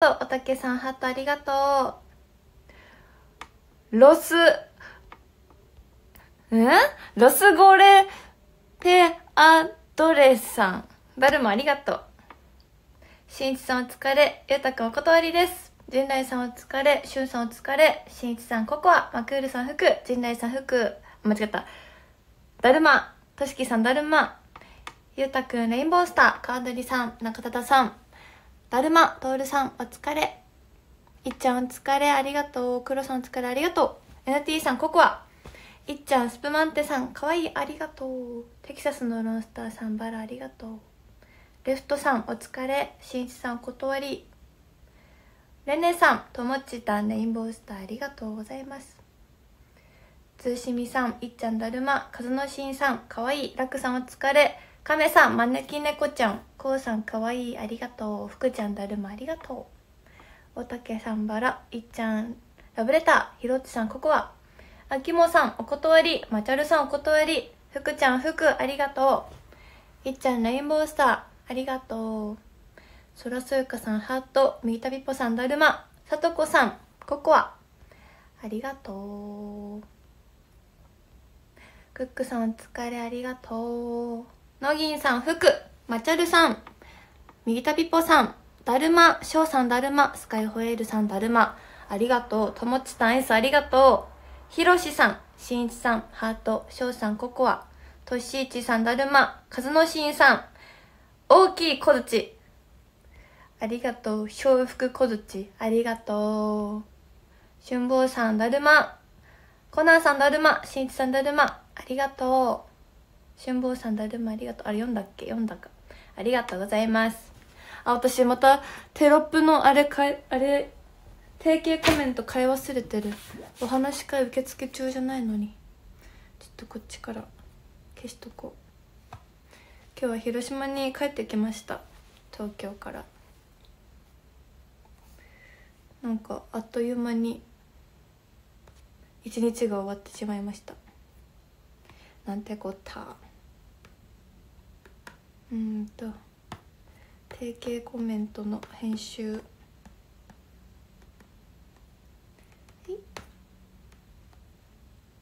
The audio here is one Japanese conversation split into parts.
おたけさん、ハートありがとう。ロス、んロスゴレペアドレスさん。だるまありがとう。しんいちさんお疲れ。ゆうたくんお断りです。陣内さんお疲れ。しゅんさんお疲れ。しんいちさんココア。マクールさん服。陣内さん服。間違った。だるま。としきさんだるま。ゆうたくんレインボースター。川鳥さん。中田さん。だるま。とおるさんお疲れ。いっちゃんお疲れ。ありがとう。黒さんお疲れ。ありがとう。NT さんココア。いっちゃん、スプマンテさん、かわいい、ありがとう。テキサスのロンスターさん、バラありがとう。レフトさん、お疲れ。しんいちさん、断り。レネさん、ともっちたん、レインボースター、ありがとうございます。つーしみさん、いっちゃん、だるま、かずのしんさん、かわいい。ラクさん、お疲れ。カメさん、招き猫ちゃん、こうさん、かわいい、ありがとう。福ちゃん、だるま、ありがとう。おたけさん、バラ、いっちゃん、ラブレター、ひろっちさん、ここは。あきもさん、お断り。まちゃるさん、お断り。ふくちゃん、ふく、ありがとう。いっちゃん、レインボースター、ありがとう。そらそよかさん、ハート。みぎたびぽさん、だるま。さとこさん、ココア。ありがとう。クックさん、お疲れ、ありがとう。のぎんさん、ふく。まちゃるさん。みぎたびっぽさん、だるま。しょうさん、だるま。スカイホエールさん、だるま。ありがとう。ともちさん、エース、ありがとう。ひろしさん、しんいちさん、ハート、しょうさん、ココア、としいちさん、だるま、かずのしんさん、大きい小槌。ありがとう。笑福小槌。ありがとう。しゅんぼうさん、だるま。コナンさん、だるま。しんいちさん、だるま。ありがとう。しゅんぼうさん、だるま、ありがとう。あれ、読んだっけ？読んだか。ありがとうございます。あ、私また、テロップのあれかい、あれ、定型コメント買い忘れてる。お話会受付中じゃないのに。ちょっとこっちから消しとこう。今日は広島に帰ってきました。東京から。なんかあっという間に一日が終わってしまいました。なんてこった。うんと定型コメントの編集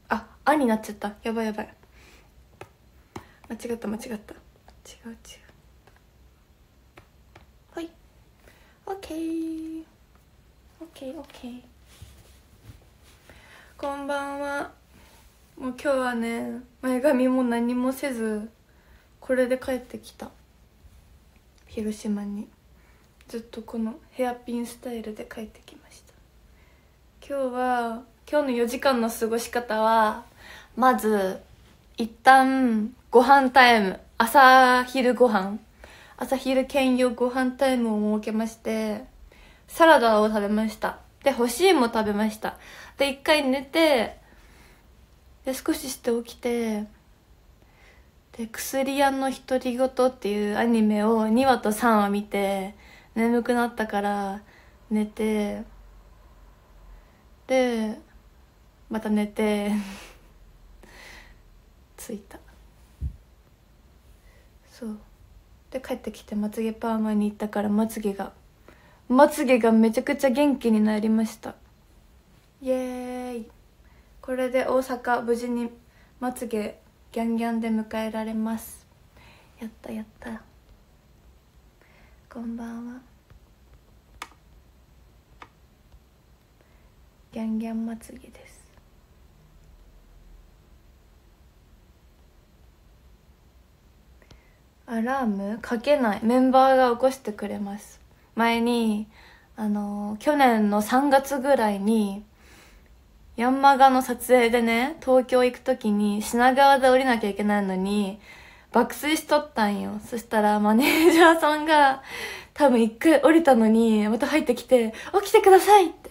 あ、あになっちゃった。やばいやばい。間違った間違った。違う違う。はい。オッケー。オッケーオッケー。こんばんは。もう今日はね、前髪も何もせず、これで帰ってきた。広島に。ずっとこのヘアピンスタイルで帰ってきました。今日は今日の4時間の過ごし方はまず一旦ご飯タイム朝昼ご飯朝昼兼用ご飯タイムを設けましてサラダを食べましたで干し芋食べましたで一回寝てで少しして起きてで薬屋の独り言っていうアニメを2話と3話見て眠くなったから寝てでまた寝て 着いた。そう。で帰ってきてまつげパーマに行ったからまつげがまつげがめちゃくちゃ元気になりました。イエーイ。これで大阪無事にまつげギャンギャンで迎えられます。やったやった。こんばんは。ギャンギャンまつげです。アラームかけない。メンバーが起こしてくれます。前にあの去年の3月ぐらいにヤンマガの撮影でね東京行く時に品川で降りなきゃいけないのに爆睡しとったんよそしたらマネージャーさんが多分一回降りたのにまた入ってきて「起きてください!」って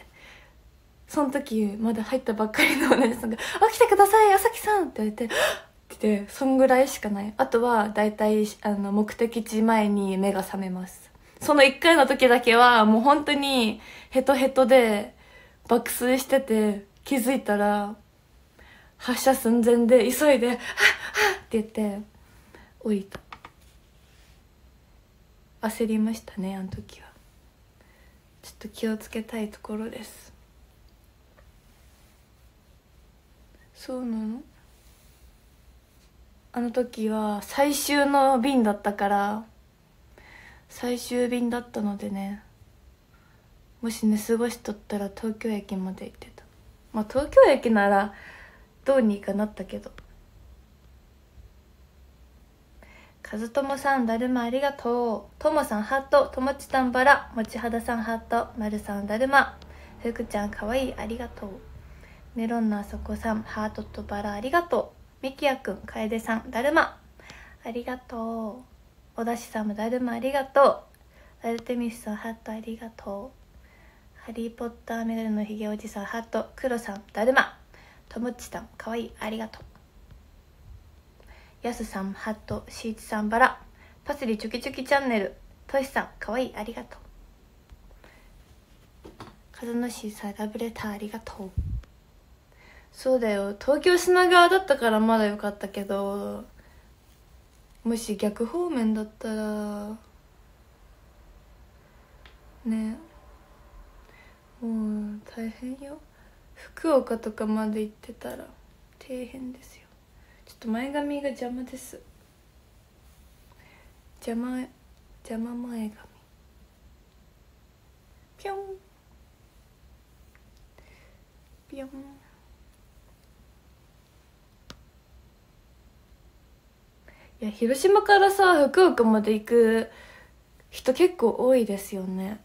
その時まだ入ったばっかりのお姉さんが「起きてください朝木さん!」って言われて「って言ってそんぐらいしかないあとは大体あの目的地前に目が覚めますその1回の時だけはもう本当にヘトヘトで爆睡してて気づいたら発車寸前で急いで「はっはっ!」って言って降りた。焦りましたねあの時は。ちょっと気をつけたいところです。そうなの？あの時は最終の便だったから最終便だったのでねもし寝過ごしとったら東京駅まで行ってたまあ東京駅ならどうにかなったけど。和友さんだるまありがとう。ともさんハート。ともちたんバラ。もちはださんハート。まるさんだるま。ふくちゃんかわいい。ありがとう。メロンのあそこさん。ハートとバラありがとう。みきやくんかえでさんだるま。ありがとう。おだしさんもだるまありがとう。アルテミスさんハートありがとう。ハリーポッターメダルのひげおじさんハートクロさんだるま。ともっちさんかわいいありがとう。やすさんハットしーちさんバラ。パセリチョキチョキチャンネルとしさんかわいいありがとう。風のしさラブレターありがとう。そうだよ。東京品川だったからまだよかったけどもし逆方面だったらね。もう大変よ。福岡とかまで行ってたら底辺ですよ。ちょっと前髪が邪魔です。邪魔邪魔前髪。ぴょん。ぴょん。いや広島からさ福岡まで行く人結構多いですよね。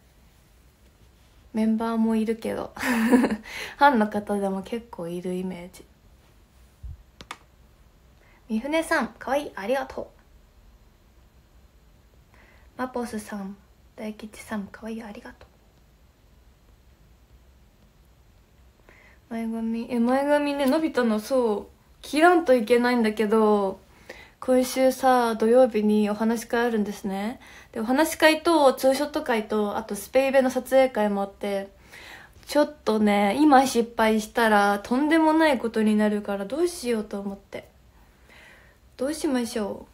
メンバーもいるけど。ファンの方でも結構いるイメージ。みふねさんかわいいありがとう。マポスさん大吉さんかわいいありがとう。前髪え前髪ね伸びたのそう切らんといけないんだけど。今週さ土曜日にお話し会あるんですね。でお話し会とツーショット会とあとスペイベの撮影会もあってちょっとね今失敗したらとんでもないことになるからどうしようと思って。どうしましょ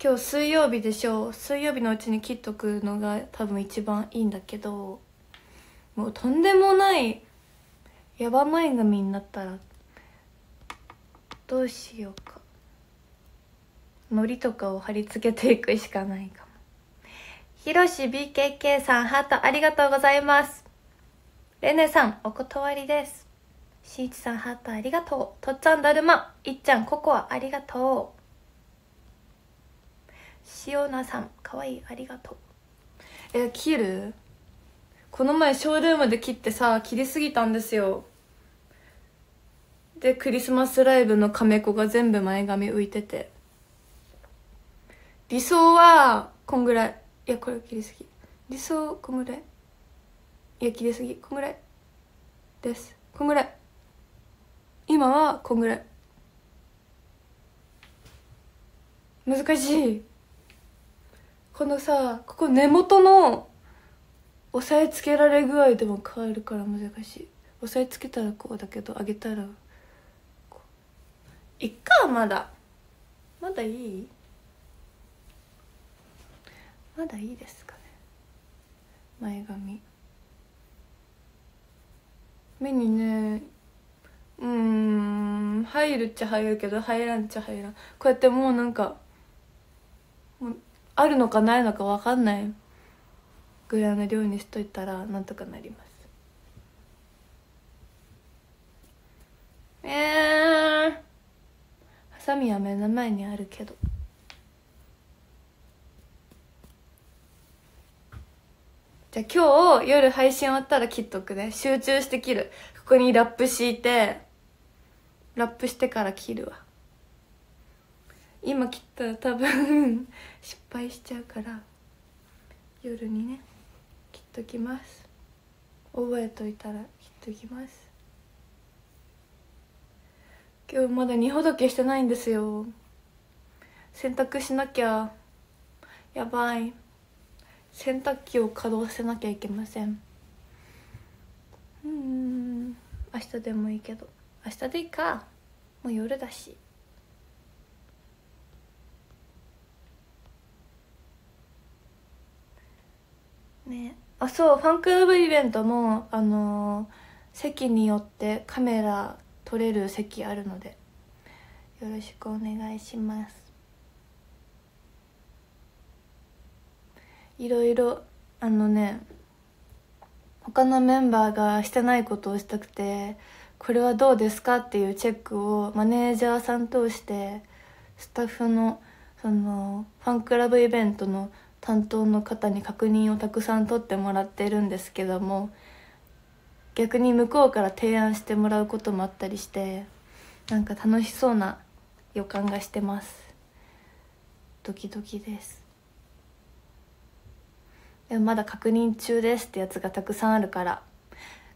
う？今日水曜日でしょう。水曜日のうちに切っとくのが多分一番いいんだけどもうとんでもないヤバ前髪になったらどうしようか。糊とかを貼り付けていくしかないかも。ひろし BKK さんハートありがとうございます。レネさんお断りです。しんいちさんハートありがとう。とっちゃんだるま。いっちゃんココアありがとう。しおなさんかわいいありがとう。え切る？この前ショールームで切ってさ切りすぎたんですよ。でクリスマスライブのカメ子が全部前髪浮いてて。理想はこんぐらい。いやこれ切りすぎ。理想こんぐらい。いや切りすぎ。こんぐらい。です。こんぐらい。今はこんぐらい。難しい。このさここ根元の押さえつけられ具合でも変わるから難しい。押さえつけたらこうだけど上げたらいっかまだ。まだいい？まだいいですかね。前髪。目にねうん入るっちゃ入るけど入らんっちゃ入らん。こうやってもうなんかもうあるのかないのか分かんない。ぐらいの量にしといたらなんとかなります。えー、サミは目の前にあるけど。じゃあ今日夜配信終わったら切っとくね。集中して切る。ここにラップ敷いて。ラップしてから切るわ。今切ったら多分 失敗しちゃうから。夜にね切っときます。覚えといたら切っときます。今日まだ二ほどけしてないんですよ。洗濯しなきゃやばい。洗濯機を稼働せなきゃいけません。うん明日でもいいけど。明日でいいか。もう夜だし。ね。あそう。ファンクラブイベントもあのー席によってカメラ撮れる席あるのでよろしくお願いします。いろいろあのね他のメンバーがしてないことをしたくてこれはどうですかっていうチェックをマネージャーさん通してスタッフのそのファンクラブイベントの担当の方に確認をたくさん取ってもらってるんですけども逆に向こうから提案してもらうこともあったりしてなんか楽しそうな予感がしてます。ドキドキです。でもまだ確認中ですってやつがたくさんあるから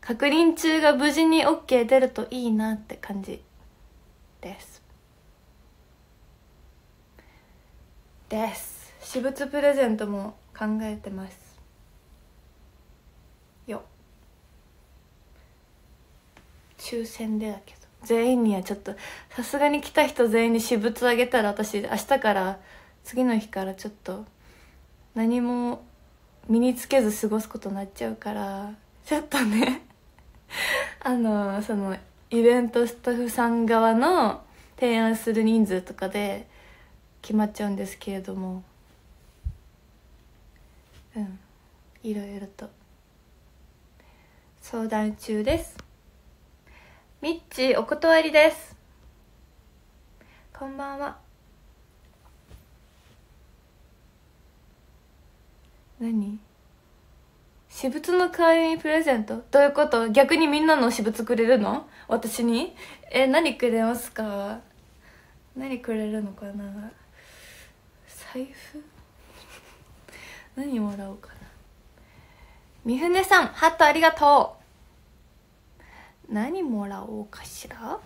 確認中が無事に OK 出るといいなって感じです。です。私物プレゼントも考えてますよ抽選でだけど全員にはちょっとさすがに来た人全員に私物あげたら私明日から次の日からちょっと何も身につけず過ごすことになっちゃうからちょっとね あのそのイベントスタッフさん側の提案する人数とかで決まっちゃうんですけれどもうんいろいろと。相談中です。ミッチお断りです。こんばんは。何？私物の代わりにプレゼント？どういうこと？逆にみんなの私物くれるの？私に？え何くれますか？何くれるのかな？財布？何もらおうかな。三船さんハートありがとう。何もらおうかしら？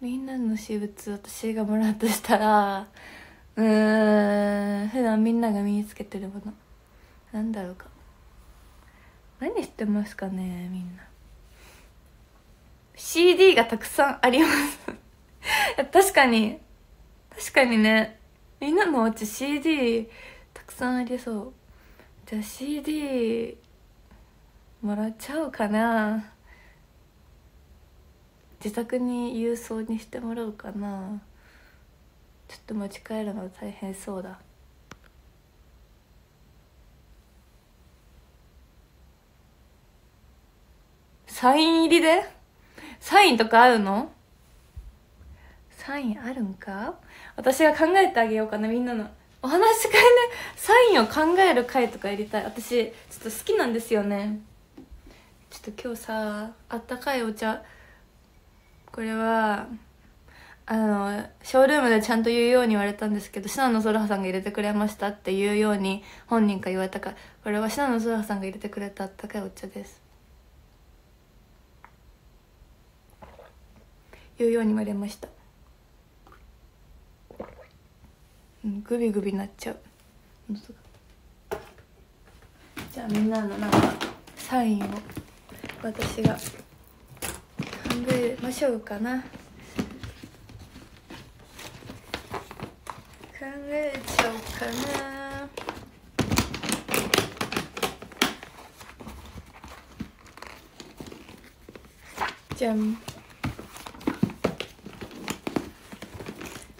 みんなの私物私がもらうとしたらうーん普段みんなが身につけてるもの。なんだろうか。何してますかねみんな。CD がたくさんあります。確かに。確かにね。みんなのお家 CD たくさんありそう。じゃあ CD もらっちゃおうかな。自宅に郵送にしてもらおうかな。ちょっと持ち帰るの大変そうだ。サイン入りで？サインとかあるの？サインあるんか？私が考えてあげようかなみんなの。お話し会ねサインを考える会とかやりたい。私ちょっと好きなんですよね。ょっと今日さあったかいお茶。これはあのショールームでちゃんと言うように言われたんですけど信濃そらはさんが入れてくれましたっていうように本人から言われたか。らこれは信濃そらはさんが入れてくれたあったかいお茶です。言うように言われました。うんグビグビなっちゃう。じゃあみんなのなんかサインを。私が。考えましょうかな。考えちゃおうかな。じゃん。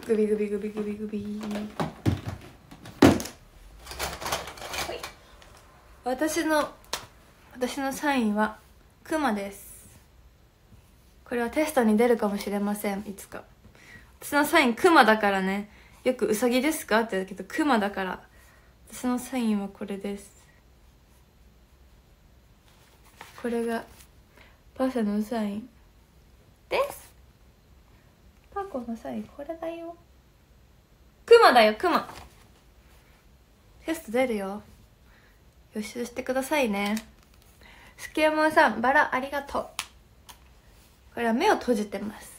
グビグビグビグビグビ。私の私のサインは。クマです。これはテストに出るかもしれません。いつか。私のサインクマだからね。よくウサギですか？って言うけどクマだから。私のサインはこれです。これがパーセのサインです。パーコのサインこれだよ。クマだよクマテスト出るよ。予習してくださいね。スケヤマンさんバラありがとう。これは目を閉じてます。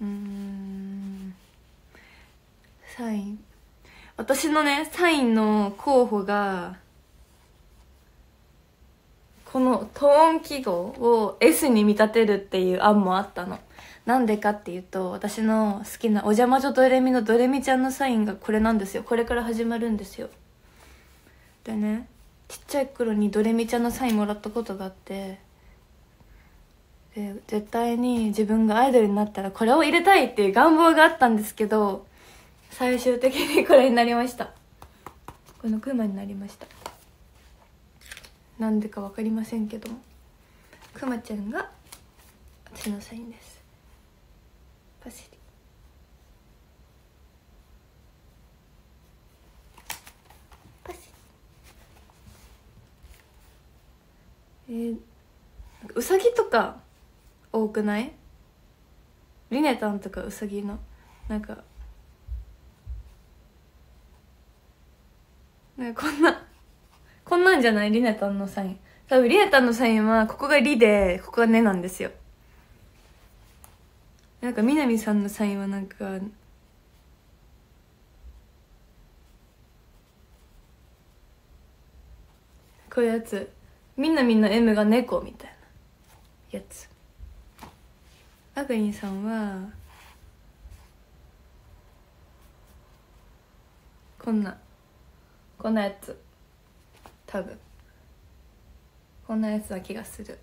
うんサイン。私のねサインの候補がこのトーン記号を S に見立てるっていう案もあったの。なんでかっていうと私の好きなお邪魔女ドレミのドレミちゃんのサインがこれなんですよ。これから始まるんですよ。でねちっちゃい頃にドレミちゃんのサインもらったことがあってで絶対に自分がアイドルになったらこれを入れたいっていう願望があったんですけど最終的にこれになりました。このクマになりました。なんでか分かりませんけどもクマちゃんが私のサインです。パセリパセリえー、うさぎとか多くない？リネタンとかうさぎの？なんかなんかこんなこんなんじゃない？リネタンのサイン。多分リネタンのサインはここがリでここがネなんですよ。なんか南さんのサインはなんかこういうやつ。みんなみんな M が猫みたいなやつ。アグリンさんはこんなこんなやつ。多分。こんなやつな気がする。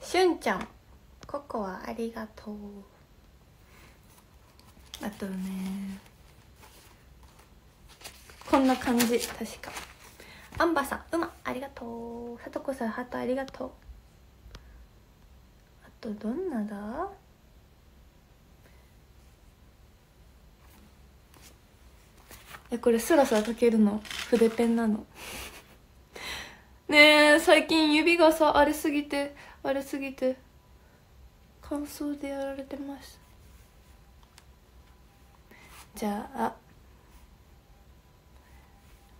しゅんちゃん。ココアありがとう。あとね。こんな感じ確か。アンバさんうまありがとう。さとこさんハートありがとう。あとどんなだ？えこれスラスラ書けるの？筆ペンなの？ねえ最近指がさ荒れすぎて荒れすぎて乾燥でやられてます。じゃあ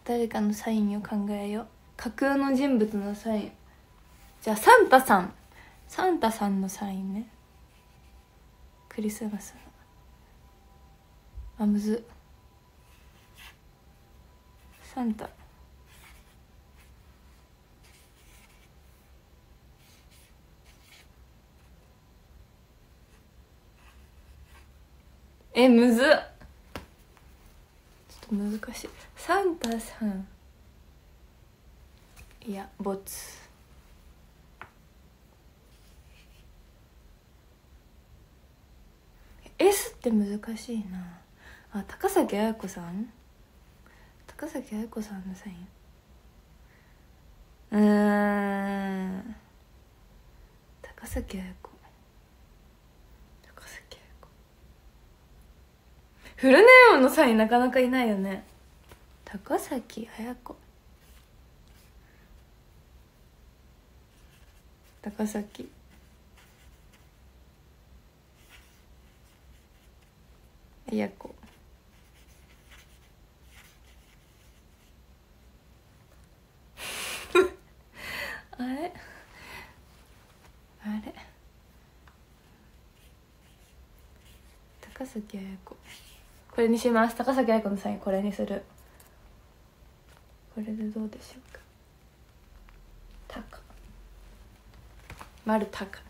誰かのサインを考えよう。架空の人物のサイン。じゃあサンタさん。サンタさんのサインね。クリスマスの。あむず。サンタ。えむず。っと難しい。サンタさん。いやボツ。S って難しいな。あ高崎綾子さん？高崎彩子さんのサイン。うん。高崎彩子高崎彩子フルネームのサインなかなかいないよね。高崎彩子。高崎。彩子。あれ？あれ？高崎彩子。これにします。高崎彩子のサインこれにする。これでどうでしょうか。タカ丸タカ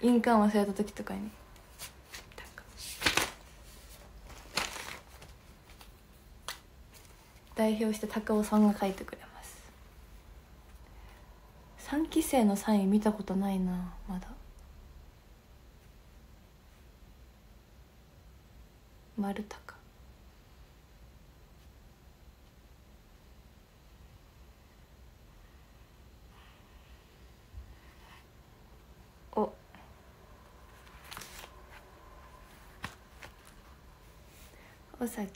印鑑忘れた時とかに。代表して高尾さんが書いてくれます。3期生のサイン見たことないなまだ。丸高。お。尾崎。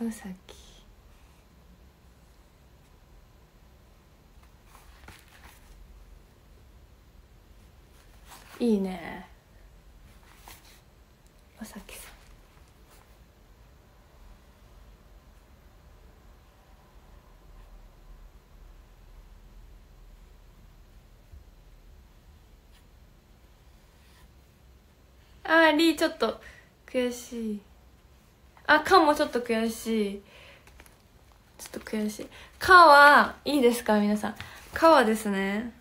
尾崎。いいね。お酒さん。あーリーちょっと悔しい。あかもちょっと悔しい。ちちょっと悔しい「か」はいいですか皆さん「か」はですね。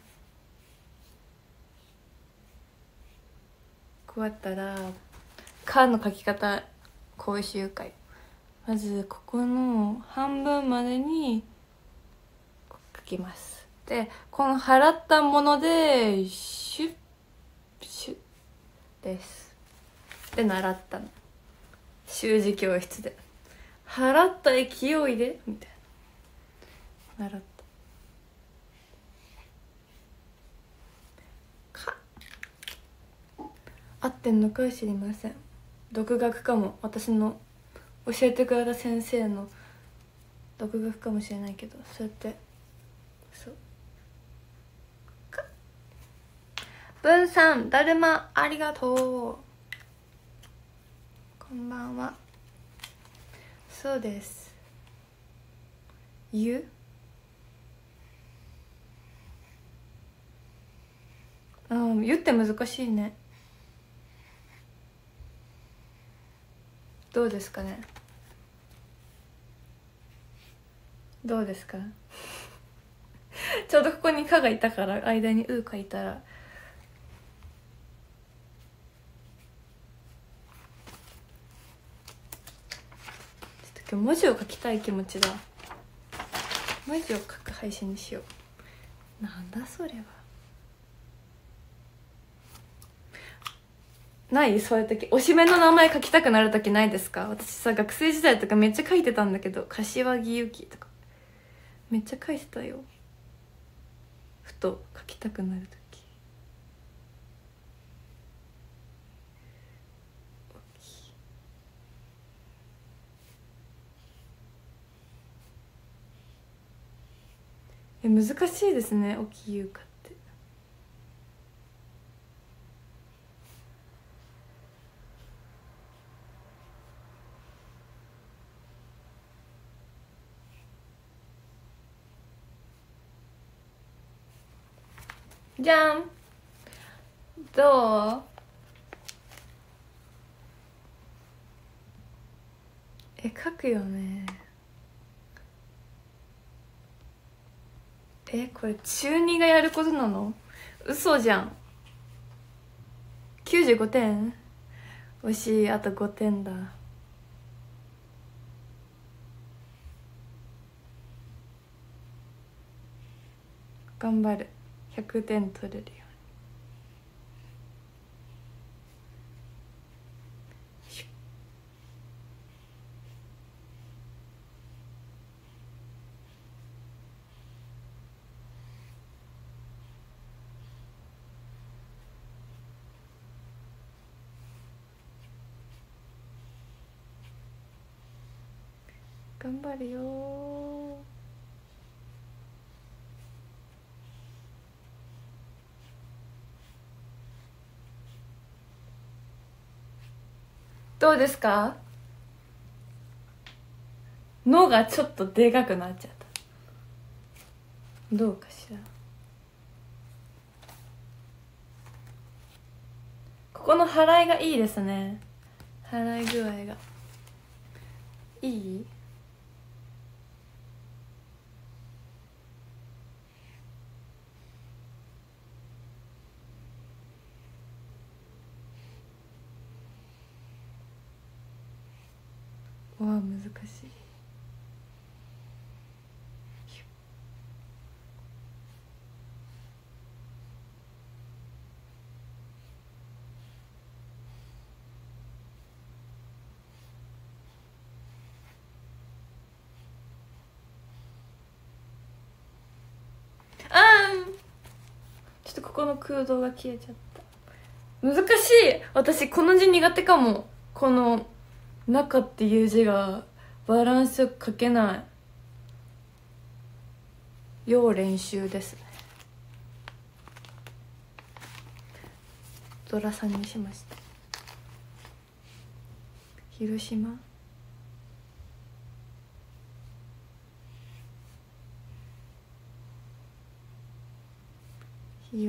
こうやったら「か」の書き方講習会まずここの半分までに書きますでこの払ったものでシュッシュッですで習ったの習字教室で払った勢いでみたいな習ったか合ってんのか知りません。独学かも。私の教えてくれた先生の独学かもしれないけどそうやってそう。か。文さんだるま。ありがとう。こんばんは。そうです。ゆ。あゆって難しいね。どうですかね？どうですか？ちょうどここに「か」がいたから間に「う」書いたら。ちょっと今日文字を書きたい気持ちだ。文字を書く配信にしよう。なんだそれは。ない？そういう時？おしめの名前書きたくなる時ないですか？私さ学生時代とかめっちゃ書いてたんだけど柏木由紀とか。めっちゃ書いてたよ。ふと書きたくなる時。え難しいですね沖優香じゃん。どう？え書くよね。えこれ中2がやることなの？嘘じゃん。95点。惜しい。あと5点だ。頑張る。100点取れるよシュッ頑張るよどうですか？のがちょっとでかくなっちゃった。どうかしら？ここの払いがいいですね。払い具合が。いい？わあ難しい。あーんちょっとここの空洞が消えちゃった。難しい。私この字苦手かも。この「中」っていう字がバランスよく書けない。要練習ですね。ドラさんにしました。広島。ひ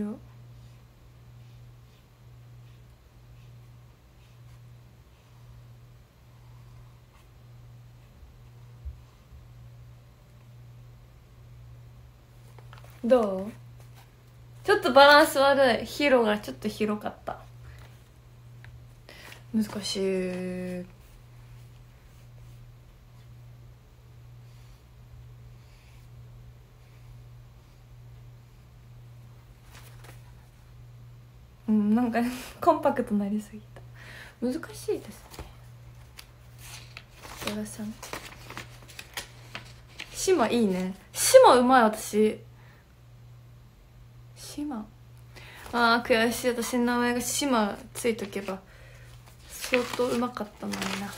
どう？ちょっとバランス悪い。広がちょっと広かった。難しい。うんなんか コンパクトなりすぎた。難しいですね。小田さん。島いいね。島うまい私。島。あー悔しい。私の名前が島ついとけば相当うまかったのにな。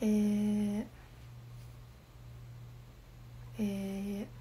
えー、えー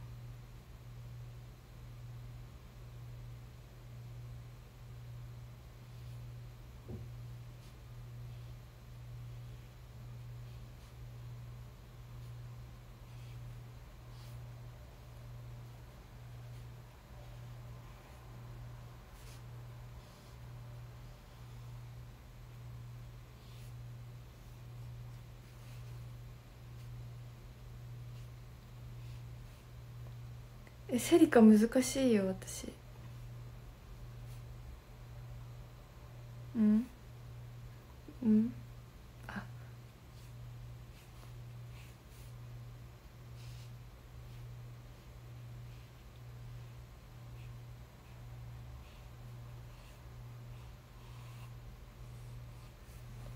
えセリカ難しいよ私。うん？うん？あ。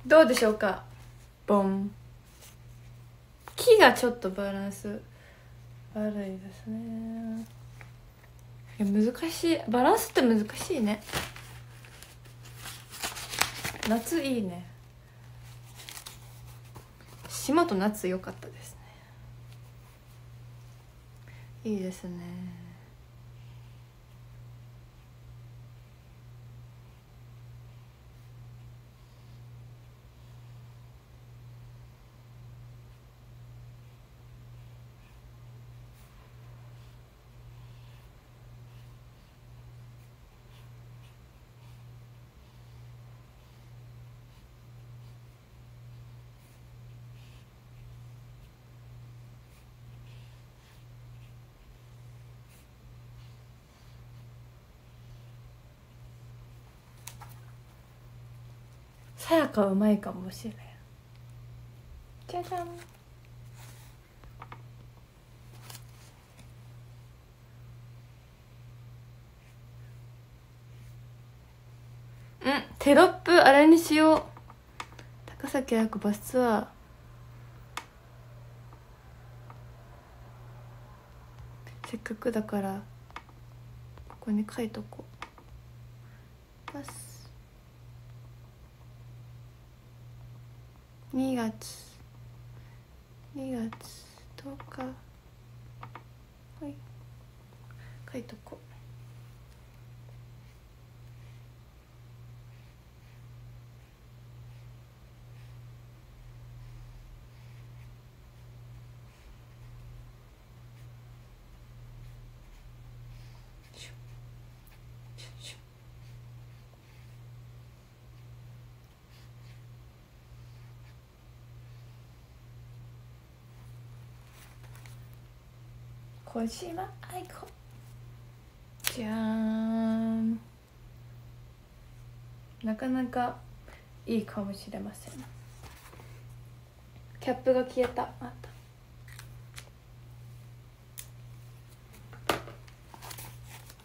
どうでしょうか？ボン。木がちょっとバランス。悪いですね。いや難しい。バランスって難しいね。夏いいね。島と夏良かったですね。いいですねさやかうまいかもしれん。じゃじゃん。うんテロップあれにしよう。高崎彩子バスツアー。せっかくだからここに書いとこう。バス。2月。2月10日。はい。書いとこうシュッシュッシュッ小島愛子じゃーん。なかなかいいかもしれません。キャップが消えた。あった。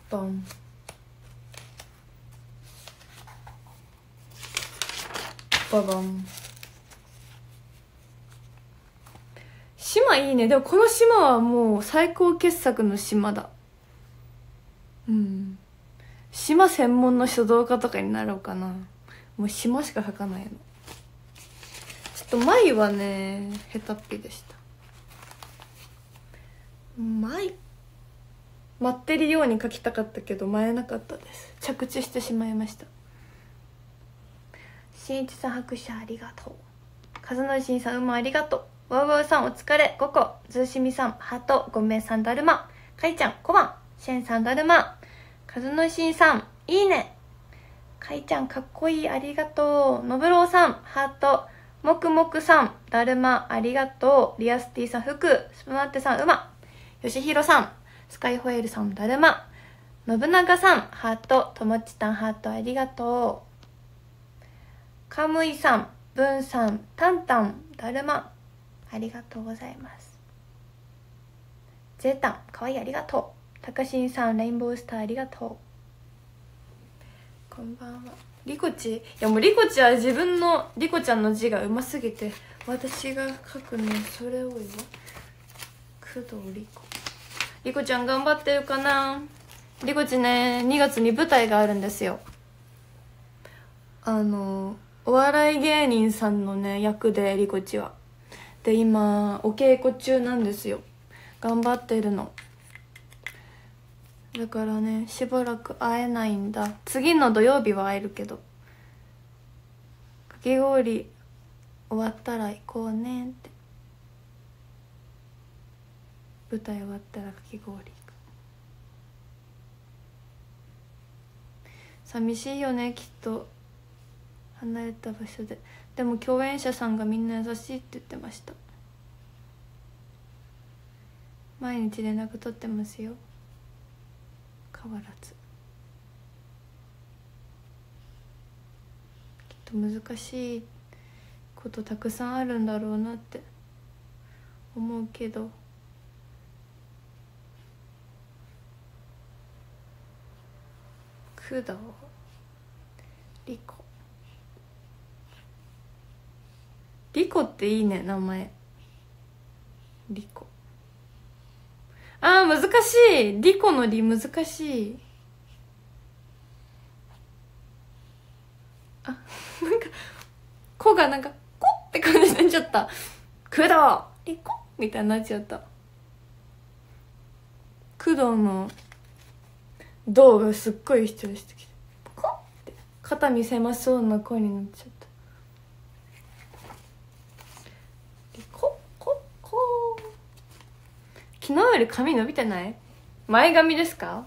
ボン。ボボン。いいね。でもこの島はもう最高傑作の島だ。うん。島専門の書道家とかになろうかな。もう島しか描かないの。ちょっと眉はね下手っぴでした。眉舞ってるように描きたかったけど舞えなかったです。着地してしまいました。しんいちさん拍手ありがとう。和之進さんうもありがとう。わうわうさんお疲れ5個ずーしみさんハートごめんさんだるまかいちゃん小判シェンさんだるま和之進さんいいねかいちゃんかっこいいありがとうのぶろうさんハートもくもくさん、だるま、ありがとう。リアスティさん、福。スプマッテさん、うま。よしひろさん、スカイホエールさん、だるま。信長さん、ハート。ともちたん、ハート、ありがとう。かむいさん、ぶんさん、たんたん、だるま。ありがとうございます。ゼータン、かわいい、ありがとう。たかしんさん、レインボースター、ありがとう。こんばんは。リコチ？いやもうリコチは自分のリコちゃんの字がうますぎて私が書くのそれをよ工藤リコリコちゃん頑張ってるかな？リコチね2月に舞台があるんですよあのお笑い芸人さんのね役でリコチはで今お稽古中なんですよ。頑張ってるの。だからねしばらく会えないんだ。次の土曜日は会えるけど。かき氷終わったら行こうねって。舞台終わったらかき氷行く。寂しいよねきっと。離れた場所で。でも共演者さんがみんな優しいって言ってました。毎日連絡取ってますよ。変わらず。きっと難しいことたくさんあるんだろうなって思うけど。工藤リコリコっていいね名前。リコ。あー難しい。リコのリ難しい。あなんか「コ」がなんか「コ」って感じになっちゃった「工藤リコ」みたいになっちゃった。工藤の「銅がすっごい主張してきて「コ」って。肩見せまそうな声になっちゃったリコココ昨日より髪伸びてない？前髪ですか？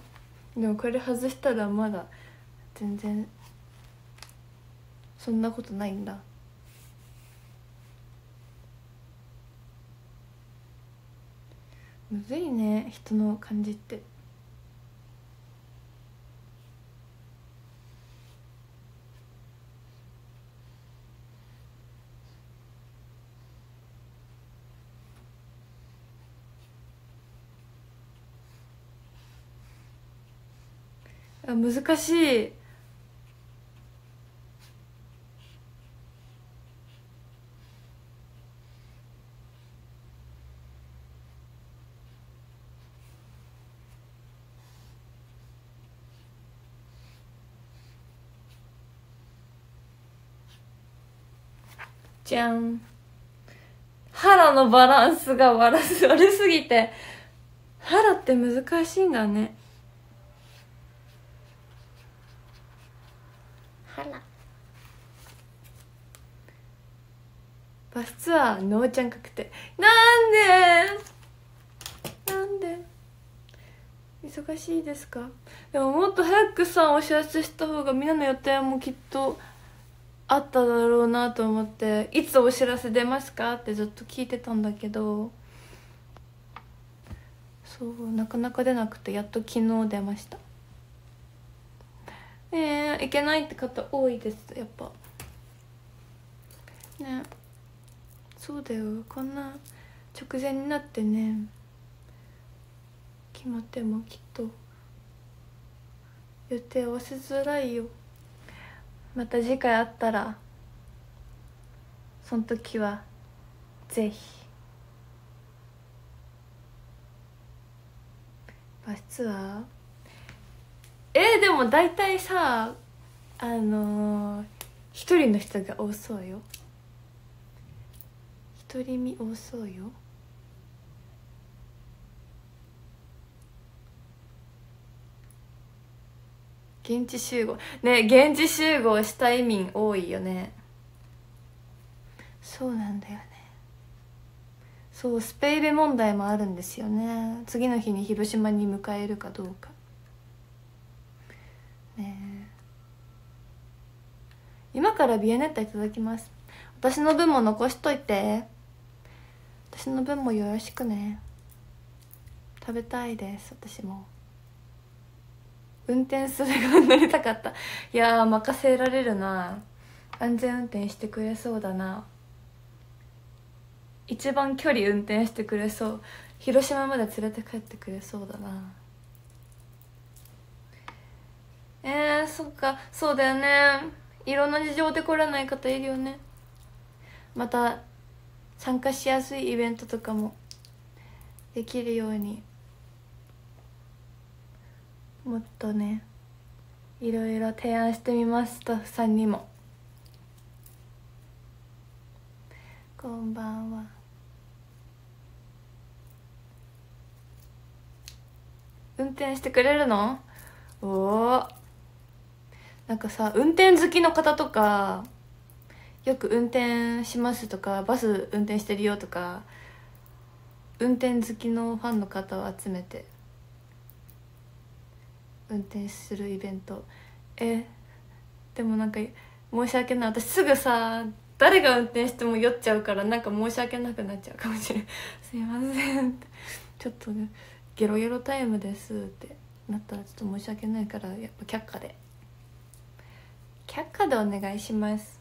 でもこれ外したらまだ全然そんなことないんだ。むずいね人の感じって。難しい。じゃん。腹のバランスが悪す悪すぎて。腹って難しいんだね腹バスツアーのーちゃん確定なんで？なんで？忙しいですかでももっと早くさお知らせした方がみんなの予定もきっとあっただろうなと思っていつお知らせ出ますか？ってずっと聞いてたんだけどそうなかなか出なくてやっと昨日出ました。えー、いけないって方多いですやっぱ。ねそうだよ。こんな直前になってね。決まってもきっと予定合わせづらいよ。また次回会ったらその時はぜひ。バスツアー？えー、でも大体さあのー、一人の人が多そうよ。人身多そうよ。現地集合。ね現地集合した移民多いよね。そうなんだよね。そうスペイベ問題もあるんですよね。次の日に広島に迎えるかどうか。ね今からビエネッタいただきます。私の分も残しといて。私の分もよろしくね。食べたいです私も。運転する側になりたかった。いや任せられるな。安全運転してくれそうだな。一番距離運転してくれそう。広島まで連れて帰ってくれそうだな。えー、そっか。そうだよね。いろんな事情で来れない方いるよね。また参加しやすいイベントとかもできるようにもっとねいろいろ提案してみますスタッフさんにも。こんばんは。運転してくれるの？おおなんかさ運転好きの方とかよく運転しますとかバス運転してるよとか運転好きのファンの方を集めて運転するイベント。えでもなんか申し訳ない。私すぐさ誰が運転しても酔っちゃうからなんか申し訳なくなっちゃうかもしれない すいませんちょっとねゲロゲロタイムですってなったらちょっと申し訳ないからやっぱ却下で。却下でお願いします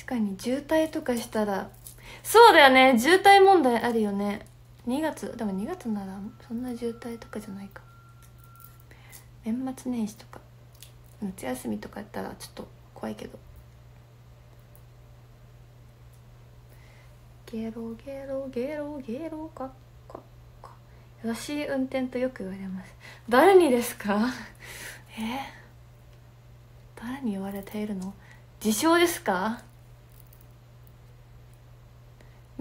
確かに渋滞とかしたら。そうだよね。渋滞問題あるよね。2月でも2月ならそんな渋滞とかじゃないか。年末年始とか。夏休みとかやったらちょっと怖いけど。ゲロゲロゲロゲロカッカッカ優しい運転とよく言われます。誰にですか？え？誰に言われているの？自称ですか？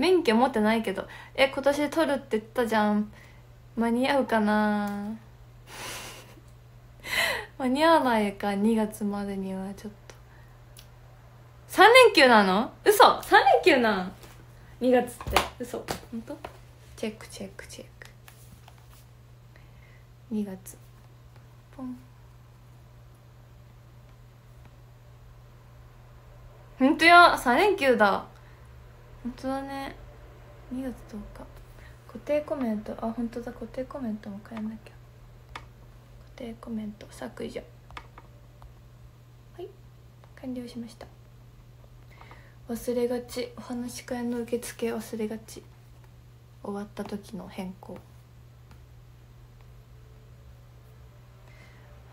免許持ってないけどえ今年取るって言ったじゃん。間に合うかな？間に合わないか2月までにはちょっと。3連休なの？嘘！3連休なん？2月って。嘘。本当？チェックチェックチェック。2月。ポン。本当や。3連休だ。本当だね。2月10日。固定コメント。あ本当だ。固定コメントも変えなきゃ。固定コメント。削除はい。完了しました。忘れがち。お話し会の受付。忘れがち。終わった時の変更。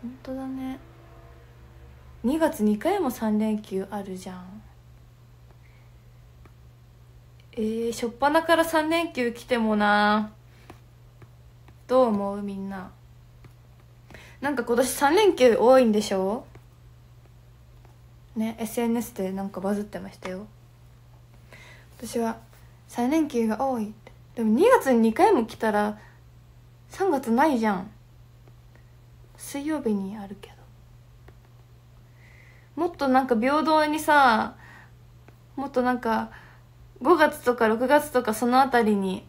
本当だね。2月2回も3連休あるじゃん。えー、初っ端から3連休来てもな。どう思うみんな。なんか今年3連休多いんでしょ。ね SNS でなんかバズってましたよ。私は3連休が多い。でも2月に2回も来たら3月ないじゃん。水曜日にあるけど。もっとなんか平等にさもっとなんか5月とか6月とかそのあたりに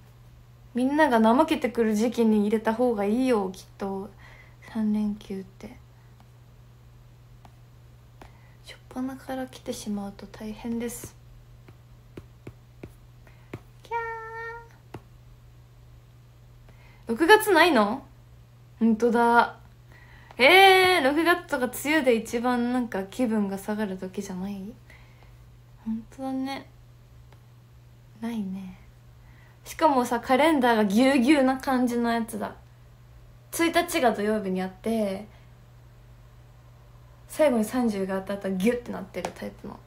みんなが怠けてくる時期に入れた方がいいよきっと。3連休って。初っ端から来てしまうと大変です。キャー。6月ないの？本当だ。えー、6月とか梅雨で一番なんか気分が下がる時じゃない？本当だね。ないね。しかもさカレンダーがぎゅうぎゅうな感じのやつだ。1日が土曜日にあって最後に30があった後ギュッてなってるタイプの。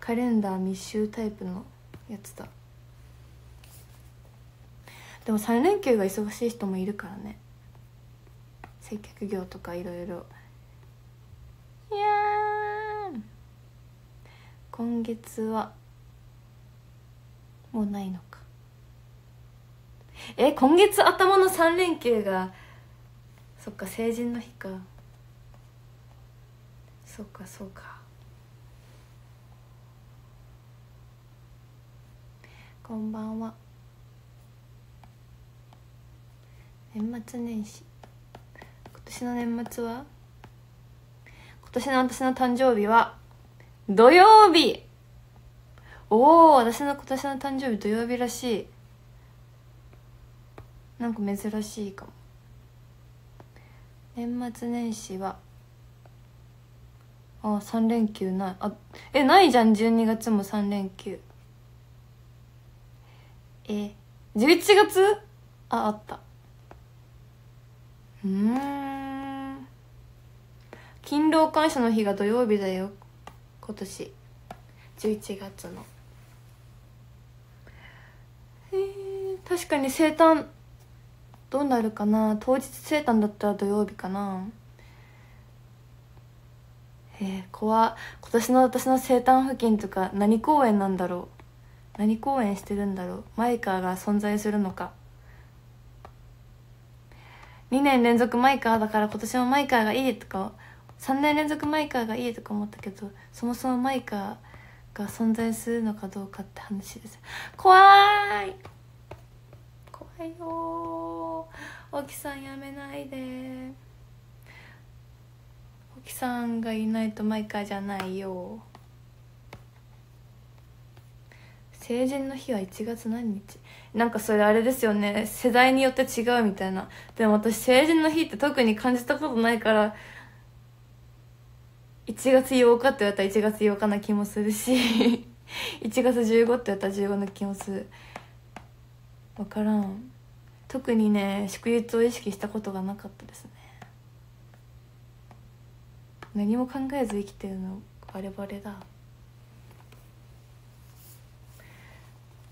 カレンダー密集タイプのやつだ。でも3連休が忙しい人もいるからね。接客業とかいろいろ。いや今月はもうないのか。え今月頭の3連休がそっか成人の日か。そうかそうか。こんばんは。年末年始。今年の年末は？今年の私の誕生日は土曜日。おお私の今年の誕生日土曜日らしい。なんか珍しいかも。年末年始はあ3連休ない。あえないじゃん。12月も3連休。え11月？ああった。うん。勤労感謝の日が土曜日だよ今年。11月の、確かに生誕どうなるかな？当日生誕だったら土曜日かな？え、怖今年の私の生誕付近とか何公演なんだろう？何公演してるんだろう？マイカーが存在するのか。2年連続マイカーだから今年もマイカーがいいとか3年連続マイカーがいいとか思ったけどそもそもマイカーが存在するのかどうかって話です。怖い。怖いよ大木さんやめないで。大木さんがいないとマイカーじゃないよ。成人の日は1月何日？なんかそれあれですよね。世代によって違うみたいな。でも私成人の日って特に感じたことないから1月8日って言われたら1月8日な気もするし1月15って言われたら15な気もする。分からん。特にね祝日を意識したことがなかったですね。何も考えず生きてるのバレバレだ。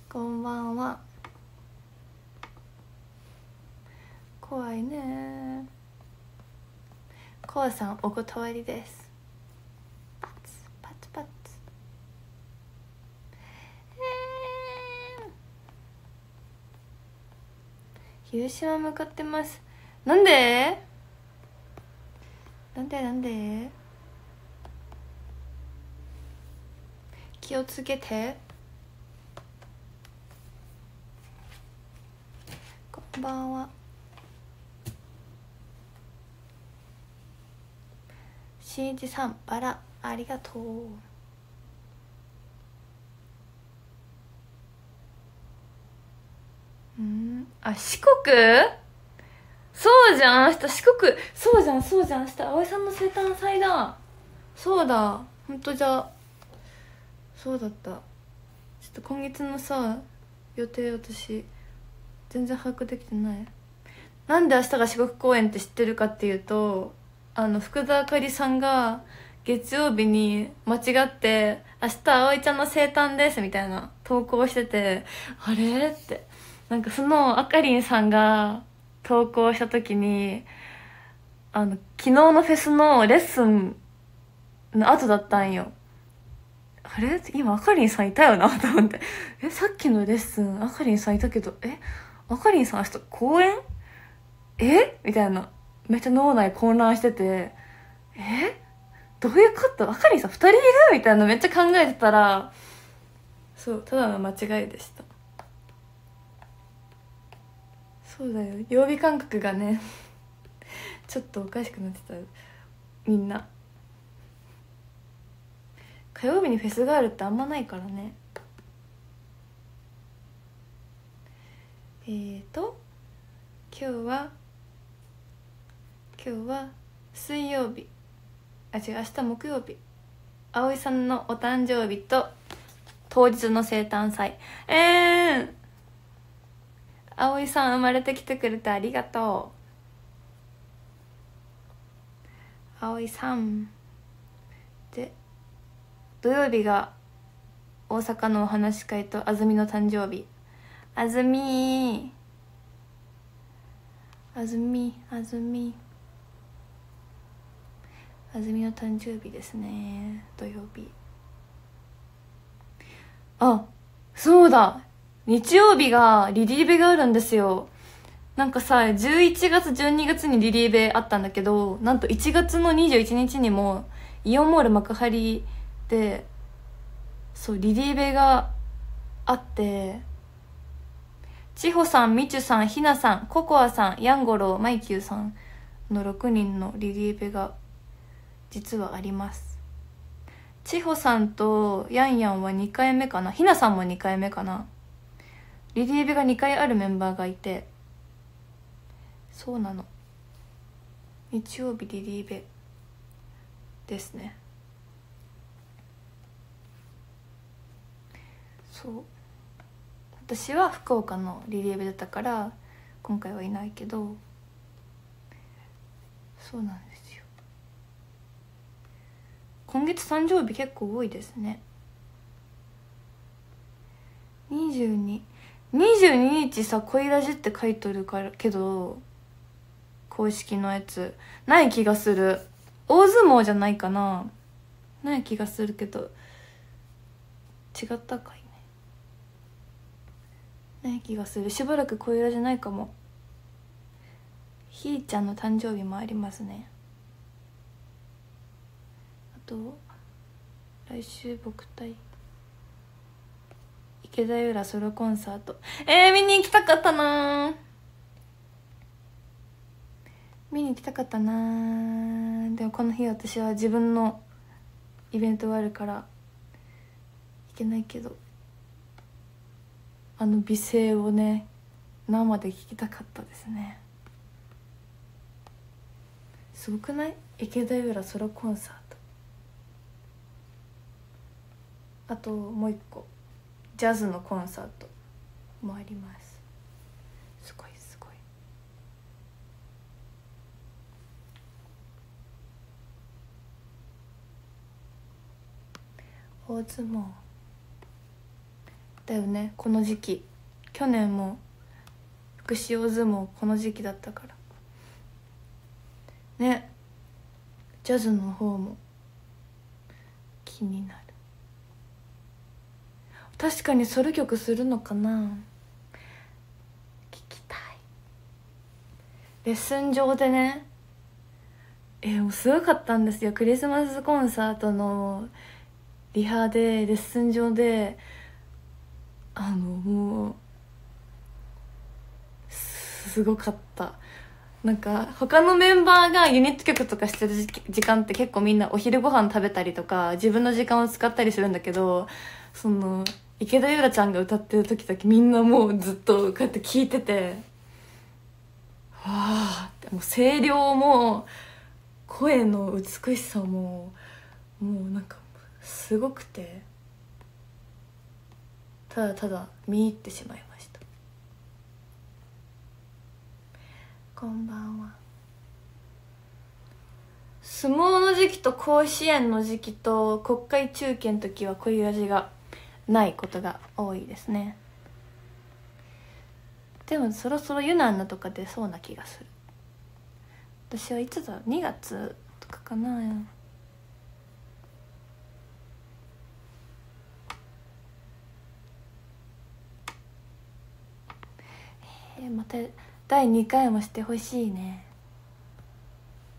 こんばんは。怖いね。コアさんお断りですパツパツパツえー広島向かってます。なんで？なんで？なんで？気をつけて。こんばんは。しんいちさんバラありがとう。あ四国？そうじゃん。明日四国。そうじゃんそうじゃん。明日葵さんの生誕祭だ。そうだ。ほんとじゃ。そうだった。ちょっと今月のさ予定私全然把握できてない。なんで明日が四国公演って知ってるかっていうとあの福田あかりさんが月曜日に間違って「明日葵ちゃんの生誕です」みたいな投稿しててあれ？って。なんかそのあかりんさんが投稿した時にあの昨日のフェスのレッスンの後だったんよ。あれ？今あかりんさんいたよなと思って。えさっきのレッスンあかりんさんいたけどえ？あかりんさん明日公演？え？みたいな。めっちゃ脳内混乱してて。え？どういうこと？あかりんさん2人いる？みたいなめっちゃ考えてたらそうただの間違いでした。そうだよ。曜日感覚がね ちょっとおかしくなってた。みんな。火曜日にフェスがあるってあんまないからね。えーと今日は今日は水曜日。あ違う明日木曜日。葵さんのお誕生日と当日の生誕祭。えー、葵さん生まれてきてくれてありがとう。葵さん。で土曜日が大阪のお話し会と安住の誕生日。安住。安住安住。安住の誕生日ですね土曜日。あそうだ。日曜日がリリーベがあるんですよ。なんかさ11月12月にリリーベあったんだけどなんと1月の21日にもイオンモール幕張でそうリリーベがあって千穂さんみちゅさんひなさんココアさんヤンゴロウマイキューさんの6人のリリーベが実はあります。千穂さんとヤンヤンは2回目かな？ひなさんも2回目かな？リリーベが2回あるメンバーがいてそうなの。日曜日リリーベですね。そう。私は福岡のリリーベだったから今回はいないけどそうなんですよ。今月誕生日結構多いですね。2222 22日さ「恋ラジ」って書いとるからけど公式のやつ。ない気がする。大相撲じゃないかな。ない気がするけど違ったかいね。ない気がする。しばらく恋ラじないかも。ひーちゃんの誕生日もありますね。あと来週僕対池田浦ソロコンサート。えー、見に行きたかったな見に行きたかったなでもこの日私は自分のイベントがあるから行けないけどあの美声をね生で聞きたかったですね。すごくない？池田浦ソロコンサート。あともう一個。ジャズのコンサートもあります。すごいすごい。大相撲だよね。この時期。去年も福祉大相撲この時期だったから。ね。ジャズの方も気になる。確かにソロ曲するのかな。聞きたい。レッスン上でね。えもうすごかったんですよ。クリスマスコンサートのリハでレッスン上で。あのもうすごかった。なんか他のメンバーがユニット曲とかしてる時間って結構みんなお昼ご飯食べたりとか自分の時間を使ったりするんだけどその池田裕楽ちゃんが歌ってる時だけみんなもうずっとこうやって聞いててわあってもう声量も声の美しさももうなんかすごくて。ただただ見入ってしまいましたこんばんは相撲の時期と甲子園の時期と国会中継の時はこういう味がないことが多いですね。でもそろそろユナンのとか出そうな気がする。私はいつだ2月とかかな。えまた第2回もしてほしいね。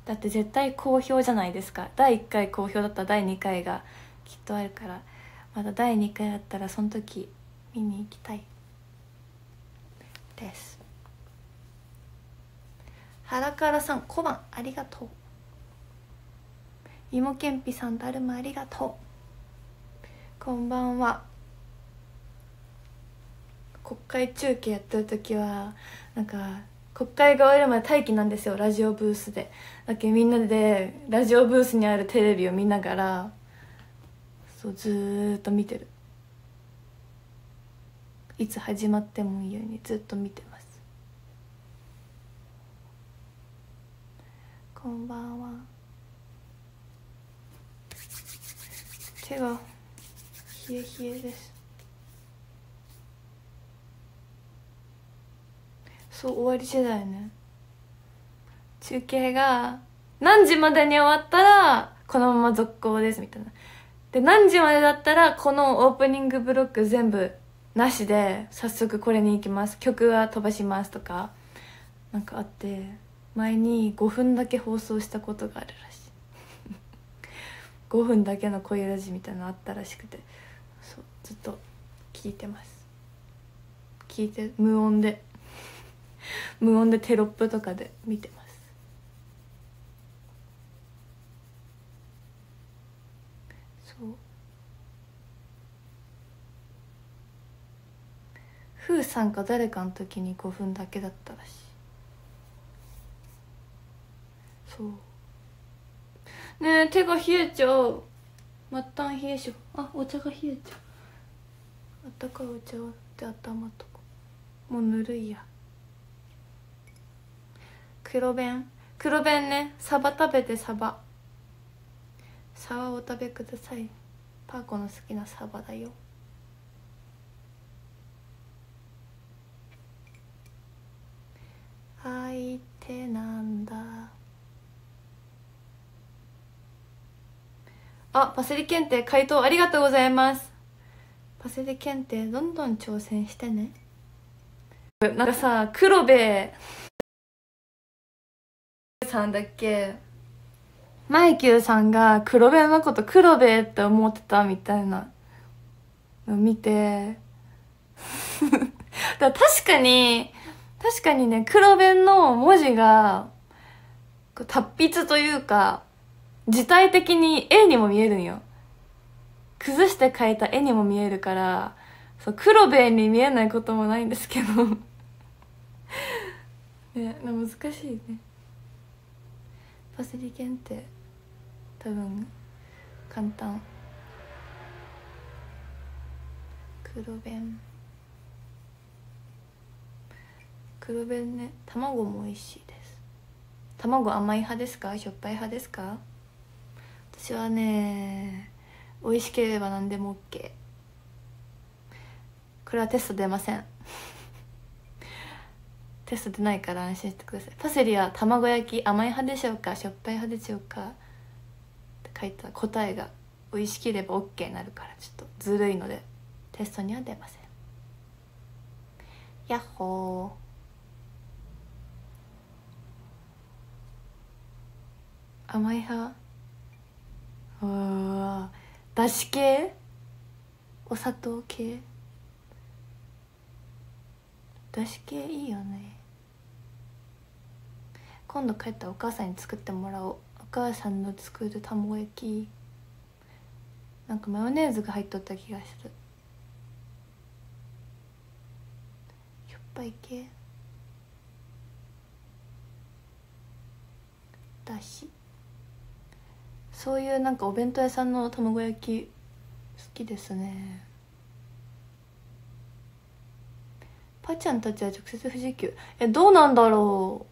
だって絶対好評じゃないですか。第1回好評だったら第2回がきっとあるから。また第2回だったらその時見に行きたい。です。原からさん小判ありがとう。芋けんぴさんだるまありがとう。こんばんは。国会中継やってる時はなんか国会が終わるまで待機なんですよラジオブースで。だけみんなでラジオブースにあるテレビを見ながらそうずっと見てる。いつ始まってもいいようにずっと見てます。こんばんは。手が冷え冷えです。そう終わり次第ね。中継が何時までに終わったらこのまま続行ですみたいな。で何時までだったらこのオープニングブロック全部なしで早速これに行きます。曲は飛ばしますとかなんかあって前に5分だけ放送したことがあるらしい。5分だけの声ラジみたいなのあったらしくて。そうずっと聞いてます。聞いて無音で。無音でテロップとかで見てますふうさんか誰かの時に5分だけだったらしい。そう。ねえ手が冷えちゃう。末端冷え性あお茶が冷えちゃう。あったかいお茶で頭とか。もうぬるいや。黒弁。黒弁ね。サバ食べてサバ。サバをお食べください。パーコの好きなサバだよ相手なんだ。あパセリ検定回答ありがとうございます。パセリ検定どんどん挑戦してね。なんかさ黒部さんだっけ？マイキューさんが黒部のこと黒部って思ってたみたいなの見て。だ確かに確かにね黒弁の文字が達筆というか自体的に絵にも見えるんよ。崩して描いた絵にも見えるからそう黒弁に見えないこともないんですけど。ね難しいね。パセリ検定多分簡単。黒弁。黒弁ね。卵も美味しいです。卵甘い派ですか？しょっぱい派ですか？私はね美味しければ何でも OK これはテスト出ません。テスト出ないから安心してください。パセリは卵焼き甘い派でしょうか？しょっぱい派でしょうか？って書いた答えが美味しければ OK になるから。ちょっとずるいのでテストには出ません。やっほー。甘い派。あだし系？お砂糖系？だし系いいよね。今度帰ったらお母さんに作ってもらおう。お母さんの作る卵焼き。なんかマヨネーズが入っとった気がする。しょっぱい系？だし。そういうなんかお弁当屋さんの卵焼き好きですね。パちゃんたちは直接富士急。えどうなんだろ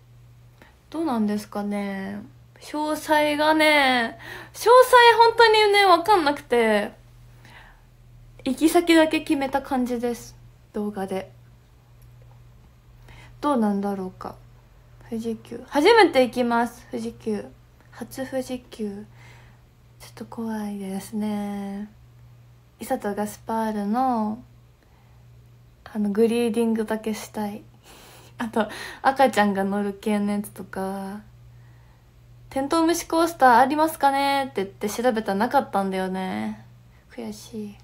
う。どうなんですかね。詳細がね詳細本当にね分かんなくて。行き先だけ決めた感じです。動画で。どうなんだろうか。富士急。初めて行きます。富士急。初富士急。ちょっと怖いですね。イサとガスパールのあのグリーディングだけしたい。あと赤ちゃんが乗る系のやつとか。テントウムシコースターありますかねって言って調べたらなかったんだよね。悔しい。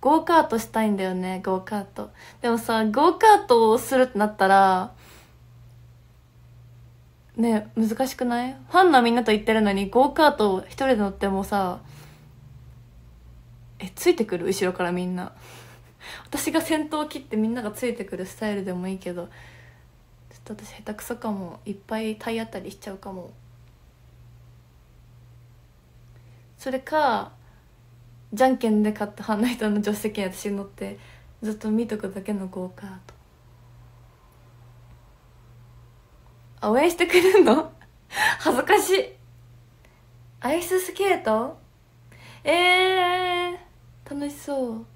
ゴーカートしたいんだよねゴーカート。でもさゴーカートをするってなったらね難しくない？ファンのみんなと行ってるのにゴーカートを一人で乗ってもさえついてくる？後ろからみんな。私が先頭を切ってみんながついてくるスタイルでもいいけどちょっと私下手くそかも。いっぱい体当たりしちゃうかも。それかじゃんけんで買ったファンの人の助手席に私乗ってずっと見とくだけのゴーカート。応援してくれるの？恥ずかしい。アイススケート？えー、楽しそう。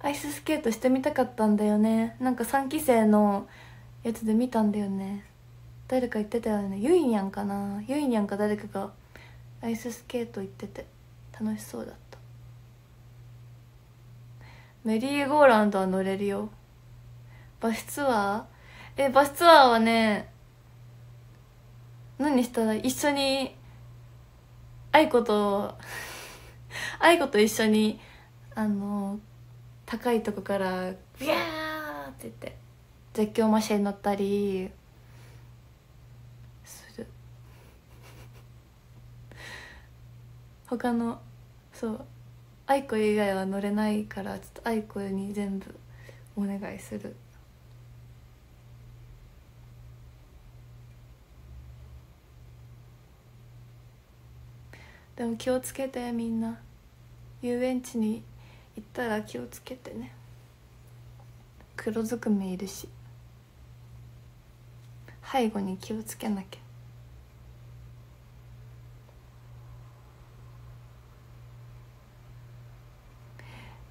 アイススケートしてみたかったんだよね。なんか3期生のやつで見たんだよね。誰か言ってたよね。ゆいにゃんかな？ゆいにゃんか誰かがアイススケート行ってて楽しそうだった。メリーゴーランドは乗れるよ。バスツアー？えバスツアーはね何したら一緒に愛子と 愛子と一緒にあの高いとこからビャーって言って絶叫マシン乗ったりする。他のそう愛子以外は乗れないからちょっと愛子に全部お願いする。でも気をつけてみんな。遊園地に行ったら気をつけてね。黒ずくめいるし。背後に気をつけなきゃ。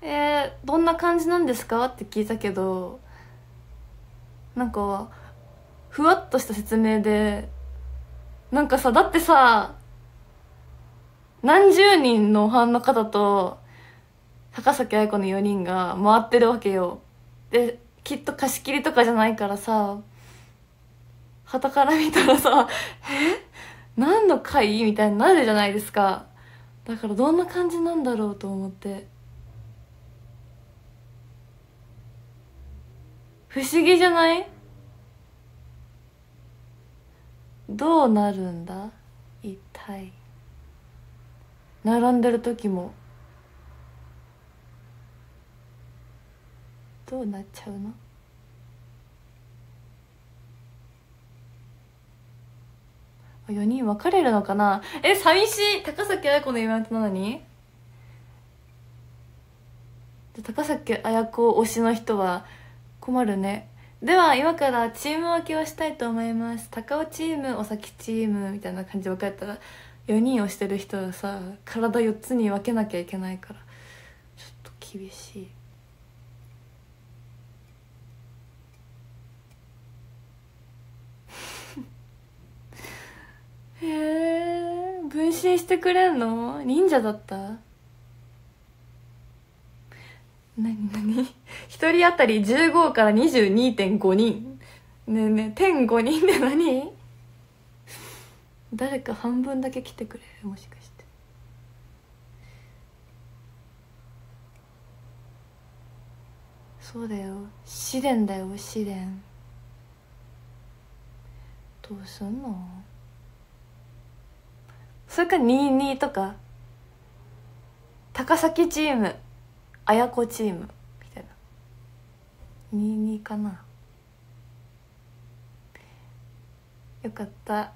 えー、どんな感じなんですか？って聞いたけどなんかふわっとした説明でなんかさだってさ何十人のファンの方と高崎愛子の4人が回ってるわけよ。できっと貸し切りとかじゃないからさ旗から見たらさえ？何の会？みたいになるじゃないですか。だからどんな感じなんだろうと思って。不思議じゃない？どうなるんだ？一体。並んでる時も。どうなっちゃうの？4人別れるのかな？え寂しい。高崎綾子のイベントなのに？高崎綾子推しの人は困るね。では今からチーム分けをしたいと思います。高尾チームお崎チームみたいな感じで分かったら4人をしてる人はさ体4つに分けなきゃいけないからちょっと厳しい。へえ分身してくれんの？忍者だった？何何？一人当たり15から22.5人。ねえねえ点5人で何？誰か半分だけ来てくれる？もしかして。そうだよ。試練だよ試練。どうすんの？それか22とか？高崎チーム綾子チームみたいな。22かな。よかった。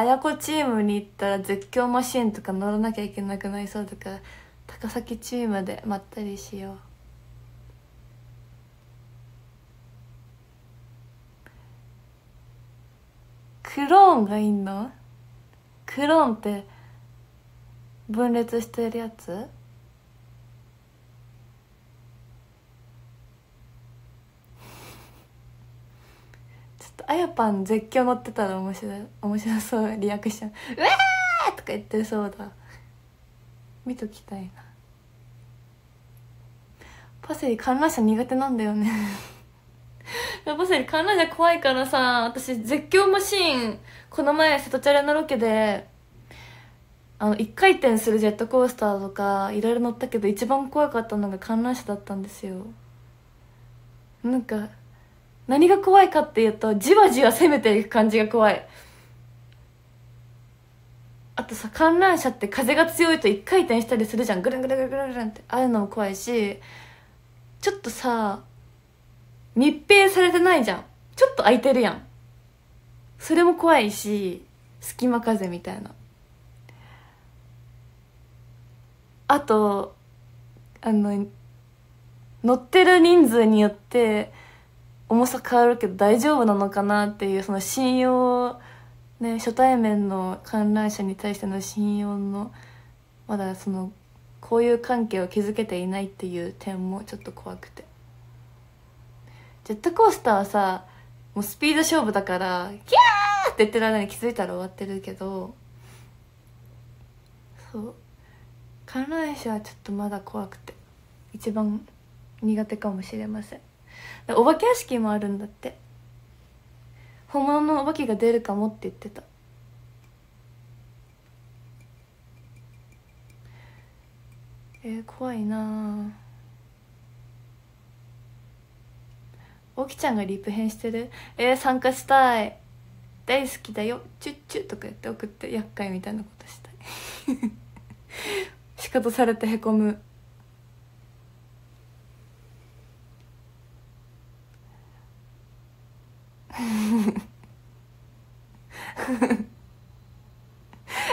あやこチームに行ったら絶叫マシンとか乗らなきゃいけなくなりそうとか高崎チームでまったりしよう。クローンがいんの？クローンって分裂してるやつちょっとあやぱん絶叫乗ってたら面白い面白そうリアクション「うわー!」とか言ってそうだ。見ときたいな。パセリ観覧車苦手なんだよね。パセリ観覧車怖いからさ私絶叫マシーンこの前瀬戸チャレのロケであの1回転するジェットコースターとかいろいろ乗ったけど一番怖かったのが観覧車だったんですよ。なんか何が怖いかっていうとじわじわ攻めていく感じが怖い。あとさ観覧車って風が強いと1回転したりするじゃんぐるんぐるんぐるんぐるんって。ああいうのも怖いしちょっとさ密閉されてないじゃん。ちょっと空いてるやん。それも怖いし隙間風みたいな。あとあの乗ってる人数によって重さ変わるけど大丈夫なのかなっていうその信用ね初対面の観覧車に対しての信用のまだその交友関係を築けていないっていう点もちょっと怖くてジェットコースターはさもうスピード勝負だから「キャー!」って言ってる間に気づいたら終わってるけどそう観覧車はちょっとまだ怖くて一番苦手かもしれませんお化け屋敷もあるんだって。本物のお化けが出るかもって言ってた。えー、怖いな。おきちゃんがリプ編してる？えー、参加したい。大好きだよ。チュッチュとかやって送って厄介みたいなことしたい。仕方されてへこむ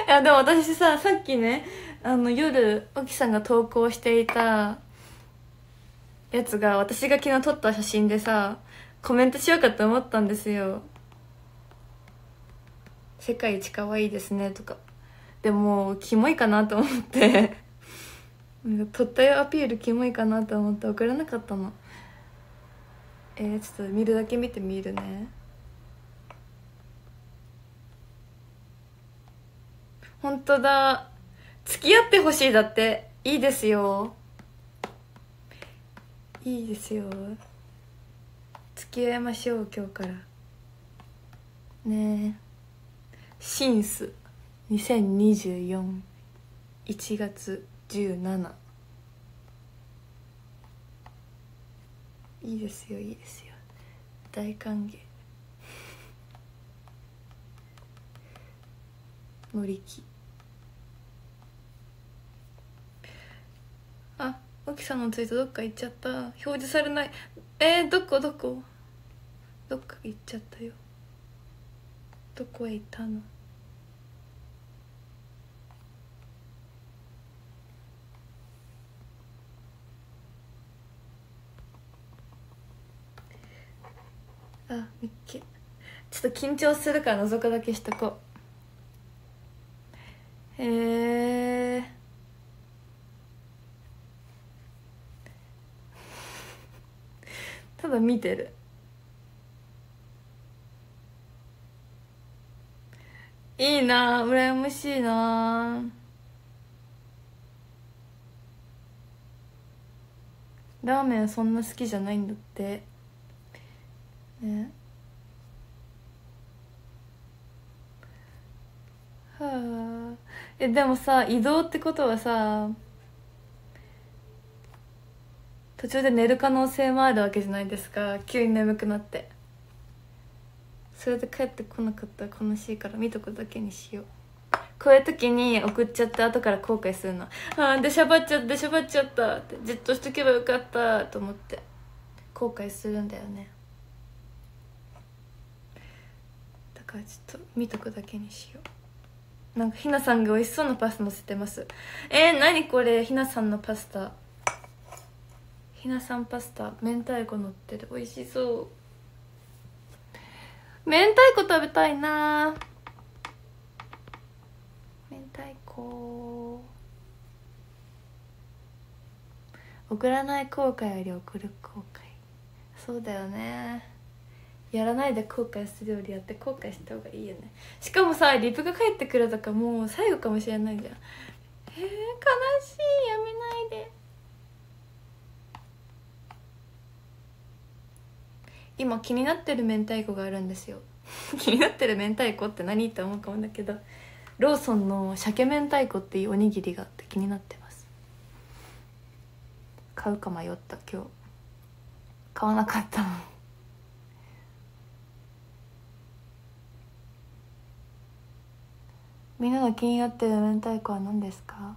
やでも私ささっきねあの夜沖さんが投稿していたやつが私が昨日撮った写真でさコメントしようかと思ったんですよ。世界一可愛いですねとか。でもキモいかなと思って。撮ったよアピールキモいかなと思って送らなかったの。えー、ちょっと見るだけ見てみるね。本当だ。付き合ってほしいだって。いいですよ。いいですよ。付き合いましょう今日から。ねえ。シンス。20241月17いいですよいいですよ。大歓迎。乗り気あ沖さんのツイートどっか行っちゃった。表示されない。えー、どこ？どこ？どっか行っちゃったよ。どこへ行ったの？あみっけちょっと緊張するから覗くだけしとこう。へえただ見てる。いいな羨ましいな。ラーメンそんな好きじゃないんだって。ね。はあ。えでもさ移動ってことはさ途中で寝る可能性もあるわけじゃないですか。急に眠くなって。それで帰ってこなかったら悲しいから見とくだけにしよう。こういう時に送っちゃって後から後悔するの。ああでしゃばっちゃったでしゃばっちゃった。ってじっとしとけばよかった。と思って。後悔するんだよね。だからちょっと見とくだけにしよう。なんかひなさんが美味しそうなパスタ載せてます。えー、何これ？ひなさんのパスタ。ひなさんパスタ。明太子乗ってる。美味しそう。明太子食べたいな。明太子。送らない後悔より送る後悔。そうだよね。やらないで後悔するよりやって後悔した方がいいよね。しかもさリプが返ってくるとかもう最後かもしれないじゃん。えー、悲しい。やめないで。今気になってる明太子があるんですよ。気になってる明太子って何って思うかもだけどローソンの鮭明太子っていうおにぎりがあって気になってます。買うか迷った今日。買わなかったみんなが気になってる明太子は何ですか？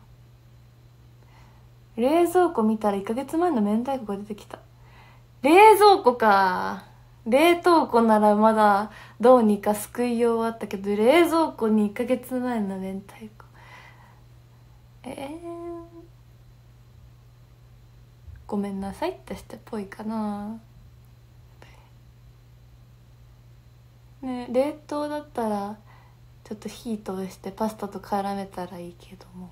冷蔵庫見たら1ヶ月前の明太子が出てきた。冷蔵庫か。冷凍庫ならまだどうにか救いようはあったけど冷蔵庫に1ヶ月前の明太子。ええー、ごめんなさいってしてっぽいかな。ね冷凍だったらちょっと火通してパスタと絡めたらいいけども。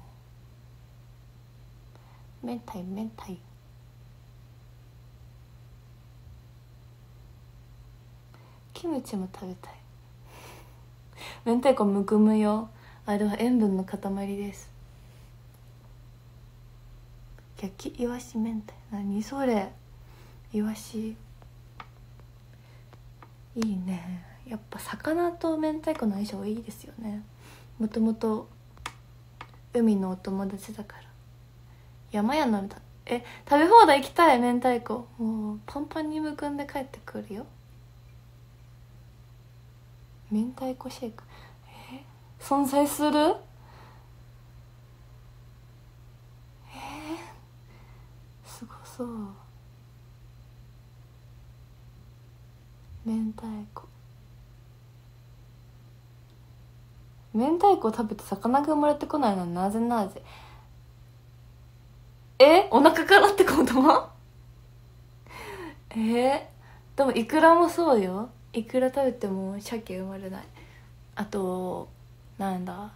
明太明太。キムチも食べたい。明太子むくむよ。あれは塩分の塊です。焼きイワシ明太。何それ。イワシ。いいね。やっぱ魚と明太子の相性いいですよね。もともと海のお友達だから。山屋のえ食べ放題行きたい明太子。もうパンパンにむくんで帰ってくるよ。明太子シェイク。え存在する？えー、すごそう。明太子。明太子食べて魚が生まれてこないのはなぜなぜ？え？お腹からってこと？え？ー、でもイクラもそうよ。イクラ食べても鮭生まれない。あとなんだ？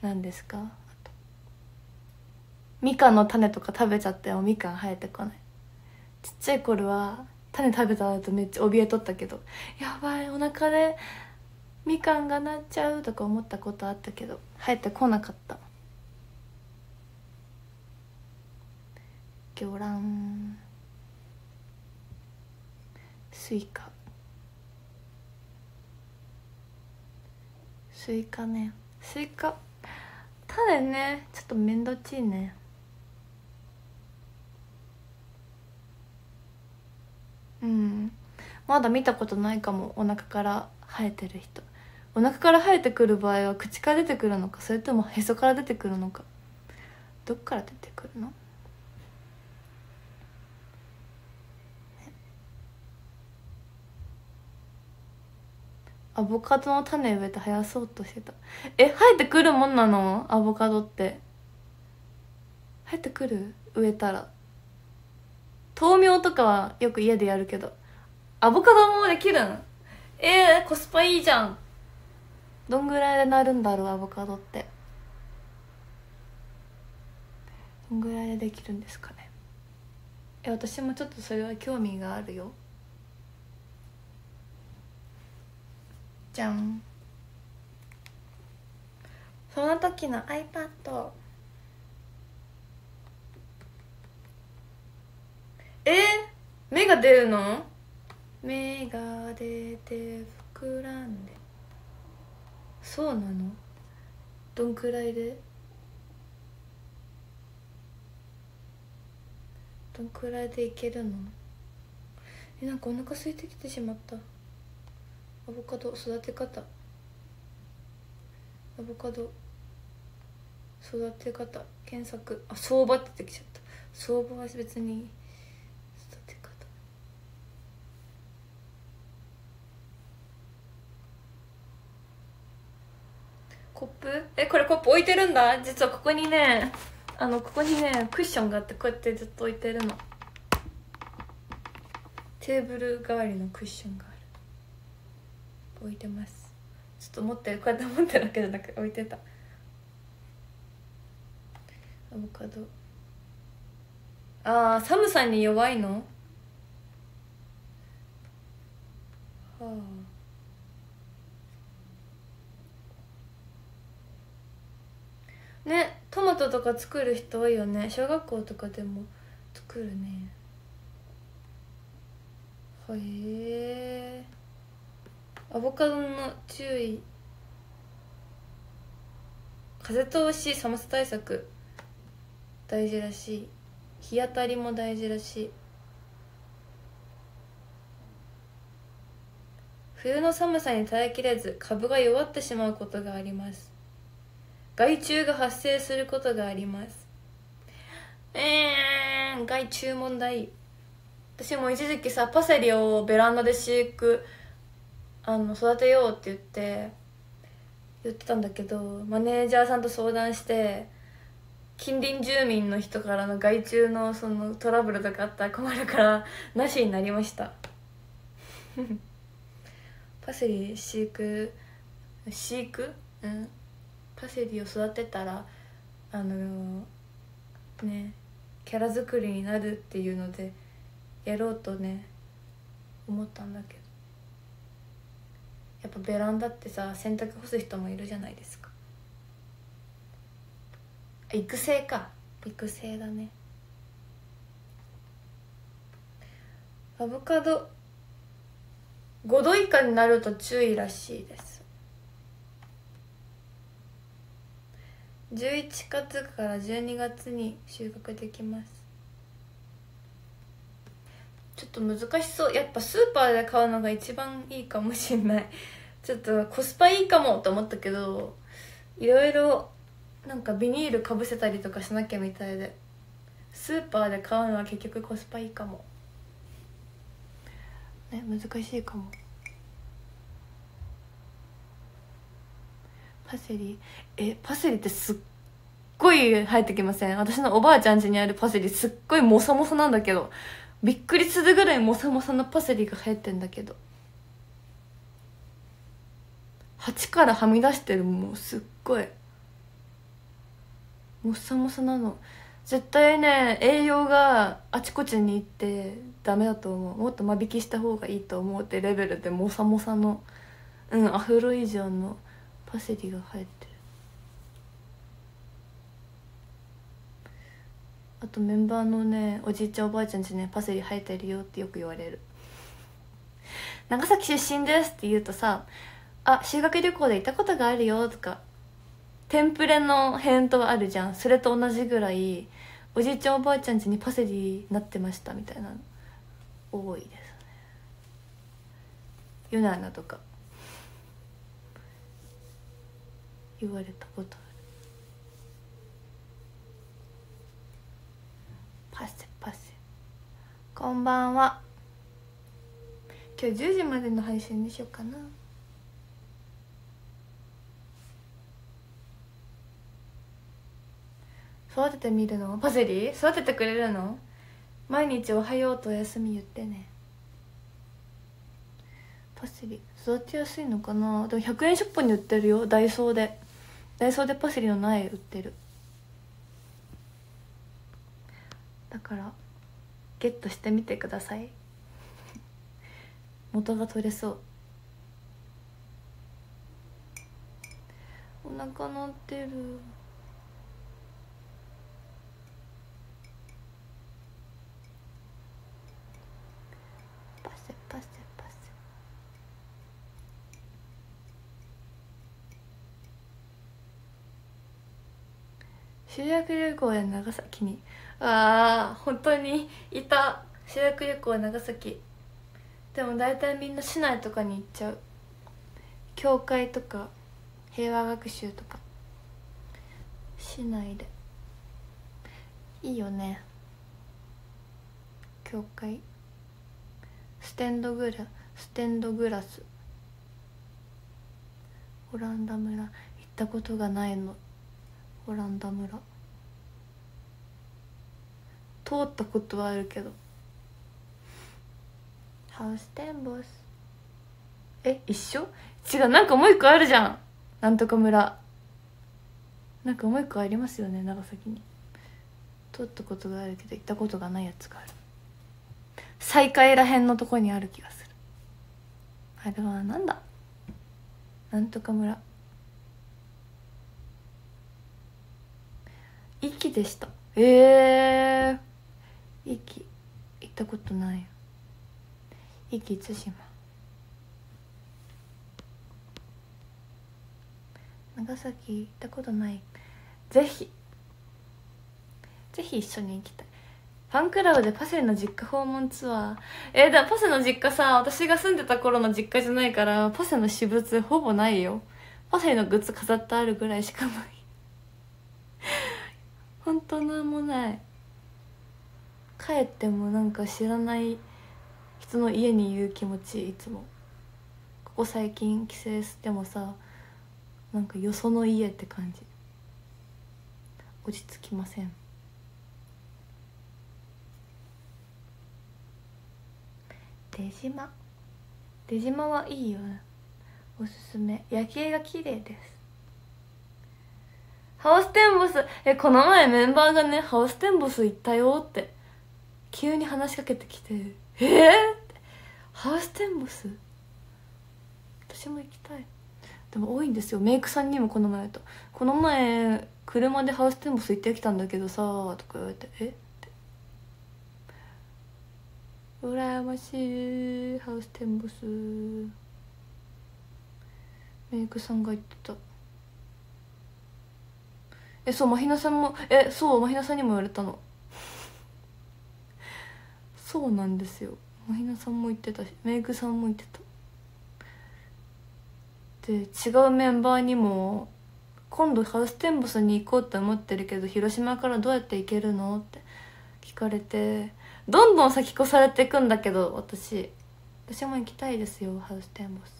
何ですか？みかんの種とか食べちゃってもみかん生えてこない。ちっちゃい頃は種食べた後めっちゃ怯えとったけどやばいお腹でみかんがなっちゃうとか思ったことあったけど生えてこなかった。魚卵。スイカ。スイカね。スイカ。種ねちょっと面倒ちいね。うん。まだ見たことないかもお腹から生えてる人。お腹から生えてくる場合は口から出てくるのかそれともへそから出てくるのか。どっから出てくるの？アボカドの種植えて生やそうとしてた。え生えてくるもんなの？アボカドって。生えてくる？植えたら。豆苗とかはよく家でやるけど。アボカドもできるん？えー、コスパいいじゃん。どんぐらいでなるんだろう？アボカドって。どんぐらいでできるんですかね？え私もちょっとそれは興味があるよ。じゃん。その時の iPad え目が出るの？目が出て膨らんで。そうなの？どんくらいで？どんくらいでいけるの？えなんかお腹空いてきてしまった。アボカド育て方。アボカド育て方。検索。あ相場って出てきちゃった。相場は別に育て方コップ？えこれコップ置いてるんだ。実はここにねあのここにねクッションがあってこうやってずっと置いてるの。テーブル代わりのクッションがある。置いてます。ちょっと持ってる。こうやって持ってるだけじゃなく置いてた。アボカド。あー寒さに弱いの？はあ。ねトマトとか作る人多いよね。小学校とかでも作るね。へえアボカドの注意。風通し寒さ対策。大事らしい。日当たりも大事らしい。冬の寒さに耐えきれず株が弱ってしまうことがあります。害虫が発生することがあります。えー、害虫問題。私も一時期さパセリをベランダで飼育あの育てようって言って言ってたんだけどマネージャーさんと相談して近隣住民の人からの害虫のそのトラブルとかあったら困るからなしになりました。パセリ飼育飼育？うん。パセリを育てたらあのねキャラ作りになるっていうのでやろうとね思ったんだけど。やっぱベランダってさ洗濯干す人もいるじゃないですか。育成か。育成だね。アボカド5度以下になると注意らしいです。11月から12月に収穫できます。ちょっと難しそう。やっぱスーパーで買うのが一番いいかもしんない。ちょっとコスパいいかもと思ったけどいろいろなんかビニールかぶせたりとかしなきゃみたいでスーパーで買うのは結局コスパいいかも。ね難しいかも。パセリ？えパセリってすっごい生えてきません？私のおばあちゃん家にあるパセリすっごいモサモサなんだけどびっくりするぐらいモサモサのパセリが生えてんだけど。鉢からはみ出してるもうすっごい。もっさもさなの。絶対ね栄養があちこちに行ってダメだと思う。もっと間引きした方がいいと思うってレベルでモサモサのうんアフロ以上のパセリが生えてる。あとメンバーのねおじいちゃんおばあちゃんちねパセリ生えてるよってよく言われる。長崎出身ですって言うとさあ修学旅行で行ったことがあるよとかテンプレの返答あるじゃん。それと同じぐらいおじいちゃんおばあちゃん家にパセリなってましたみたいなの多いですね。ユナナとか。言われたことある。パセパセこんばんは。今日10時までの配信にしようかな。育ててみるの？パセリ？育ててくれるの？毎日おはようとおやすみ言ってね。パセリ育てやすいのかな？でも100円ショップに売ってるよ。ダイソーで。ダイソーでパセリの苗売ってる。だからゲットしてみてください。元が取れそう。お腹鳴ってるパセパセパセ修学旅行で長崎に。ああ本当にいた。修学旅行長崎。でも大体みんな市内とかに行っちゃう。教会とか平和学習とか。市内で。いいよね。教会。ステンドグラステンドグラス。オランダ村。行ったことがないの。オランダ村。通ったことはあるけど。ハウステンボス。え一緒？違うなんかもう一個あるじゃん。なんとか村。なんかもう一個ありますよね長崎に。通ったことがあるけど行ったことがないやつがある。再開らへんのとこにある気がする。あれはなんだ？なんとか村。でした。ええー、壱岐行ったことない。よ壱岐対馬。長崎行ったことない。ぜひ。ぜひ一緒に行きたい。ファンクラブでパセリの実家訪問ツアー。えー、だパセの実家さ私が住んでた頃の実家じゃないからパセの私物ほぼないよ。パセリのグッズ飾ってあるぐらいしかない。本当なんもない。帰ってもなんか知らない人の家にいる気持ちいつも。ここ最近帰省してもさなんかよその家って感じ。落ち着きません。出島。出島はいいよおすすめ。夜景が綺麗です。ハウステンボス。えこの前メンバーがねハウステンボス行ったよって。急に話しかけてきてえー、ハウステンボス？私も行きたい。でも多いんですよ。メイクさんにもこの前と「この前車でハウステンボス行ってきたんだけどさ」とか言われて「えっ?」て「羨ましい。ハウステンボス」メイクさんが言ってた。えそうまひなさんもえそうまひなさんにも言われたの。そうなんですよ。まひなさんも言ってたしメイクさんも言ってた。で違うメンバーにも「今度ハウステンボスに行こうって思ってるけど広島からどうやって行けるの?」って聞かれてどんどん先越されていくんだけど私。私も行きたいですよハウステンボス。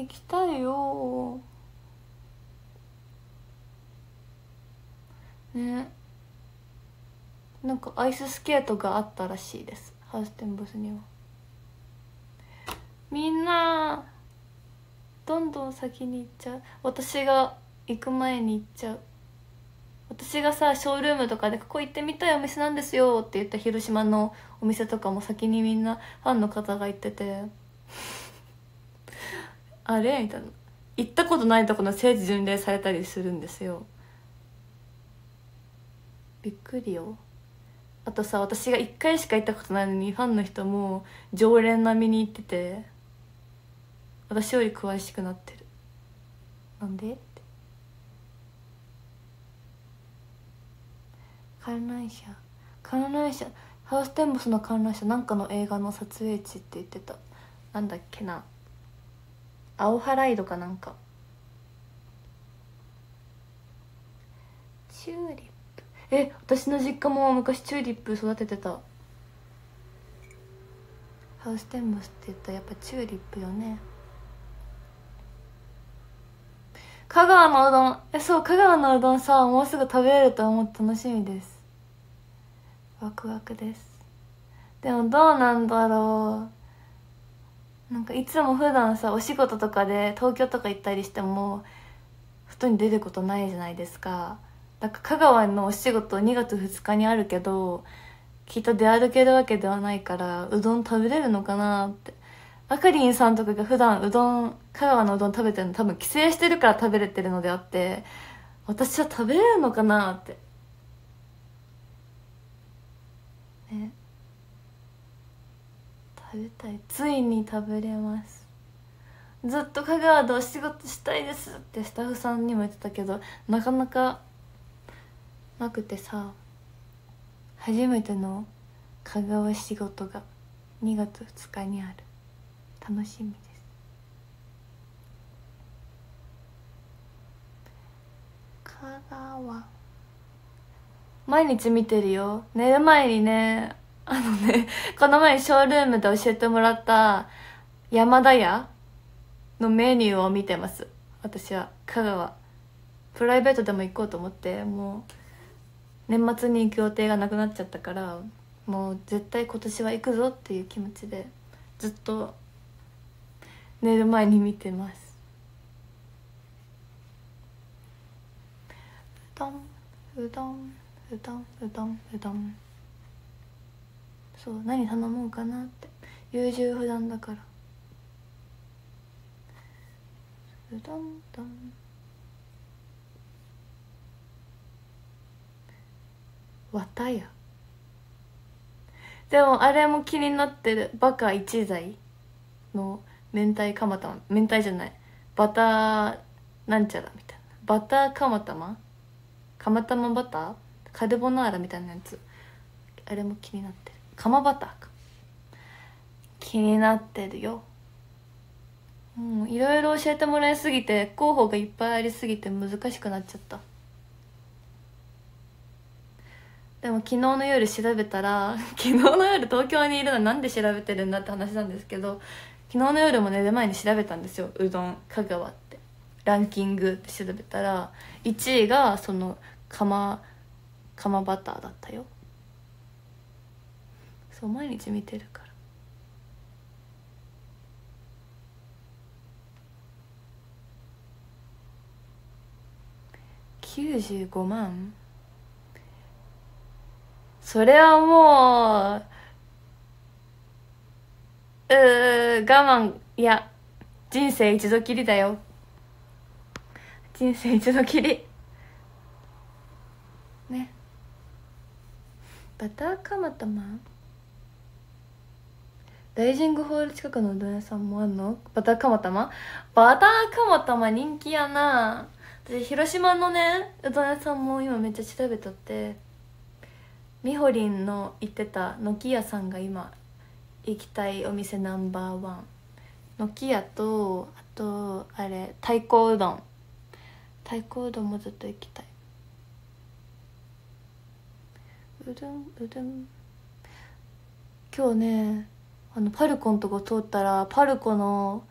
行きたいよ。ね。なんかアイススケートがあったらしいです。ハウステンボスには。みんなどんどん先に行っちゃう。私が行く前に行っちゃう。私がさショールームとかで「ここ行ってみたいお店なんですよ」って言った広島のお店とかも先にみんなファンの方が行ってて。あれ？みたいな。行ったことないとこの聖地巡礼されたりするんですよ。びっくりよ。あとさ私が1回しか行ったことないのにファンの人も常連並みに行ってて私より詳しくなってる。なんで？って。観覧車。観覧車。ハウステンボスの観覧車。なんかの映画の撮影地って言ってた。なんだっけな。青ハライドかなんか。チューリップ。え私の実家も昔チューリップ育ててた。ハウステンボスって言ったらやっぱチューリップよね。香川のうどん。えそう香川のうどんさもうすぐ食べれると思って楽しみです。ワクワクです。でもどうなんだろう。なんかいつも普段さお仕事とかで東京とか行ったりしても外に出ることないじゃないですか。だから香川のお仕事2月2日にあるけどきっと出歩けるわけではないからうどん食べれるのかなって。あかりんさんとかが普段うどん香川のうどん食べてるの多分帰省してるから食べれてるのであって私は食べれるのかなって。ね。食べたいついに食べれます。ずっと香川でお仕事したいですってスタッフさんにも言ってたけどなかなかなくてさ初めての香川仕事が2月2日にある。楽しみです。香川。毎日見てるよ。寝る前にねあのねこの前ショールームで教えてもらった山田屋のメニューを見てます。私は香川。プライベートでも行こうと思ってもう年末に行く予定がなくなっちゃったからもう絶対今年は行くぞっていう気持ちでずっと寝る前に見てます。うどんうどんうどんうどんうどん。そう何頼もうかなって。優柔不断だから。うどんどんわたやでもあれも気になってる。バカ一材の明太釜玉。明太じゃない。バターなんちゃらみたいな。バター釜玉？釜玉バター？カルボナーラみたいなやつ。あれも気になってる。釜バターか気になってるよ。もういろいろ教えてもらいすぎて候補がいっぱいありすぎて難しくなっちゃった。でも昨日の夜調べたら 昨日の夜東京にいるのなんで調べてるんだって話なんですけど昨日の夜も寝る前に調べたんですよ。うどん香川って。ランキングって調べたら1位がその釜釜バターだったよ。そう毎日見てるから。95万。それはもうう我慢。いや人生一度きりだよ。人生一度きり。ね。バターカマタマライジングホール近くのうどん屋さんもあんの？バターカマタマ？バターカマタマ人気やな。私広島のねうどん屋さんも今めっちゃ調べとって。みほりんの言ってたノキヤさんが今行きたいお店ナンバーワン。ノキヤとあとあれ太鼓うどん。太鼓うどんもずっと行きたい。うどんうどん。今日ねあのパルコのとこ通ったらパルコの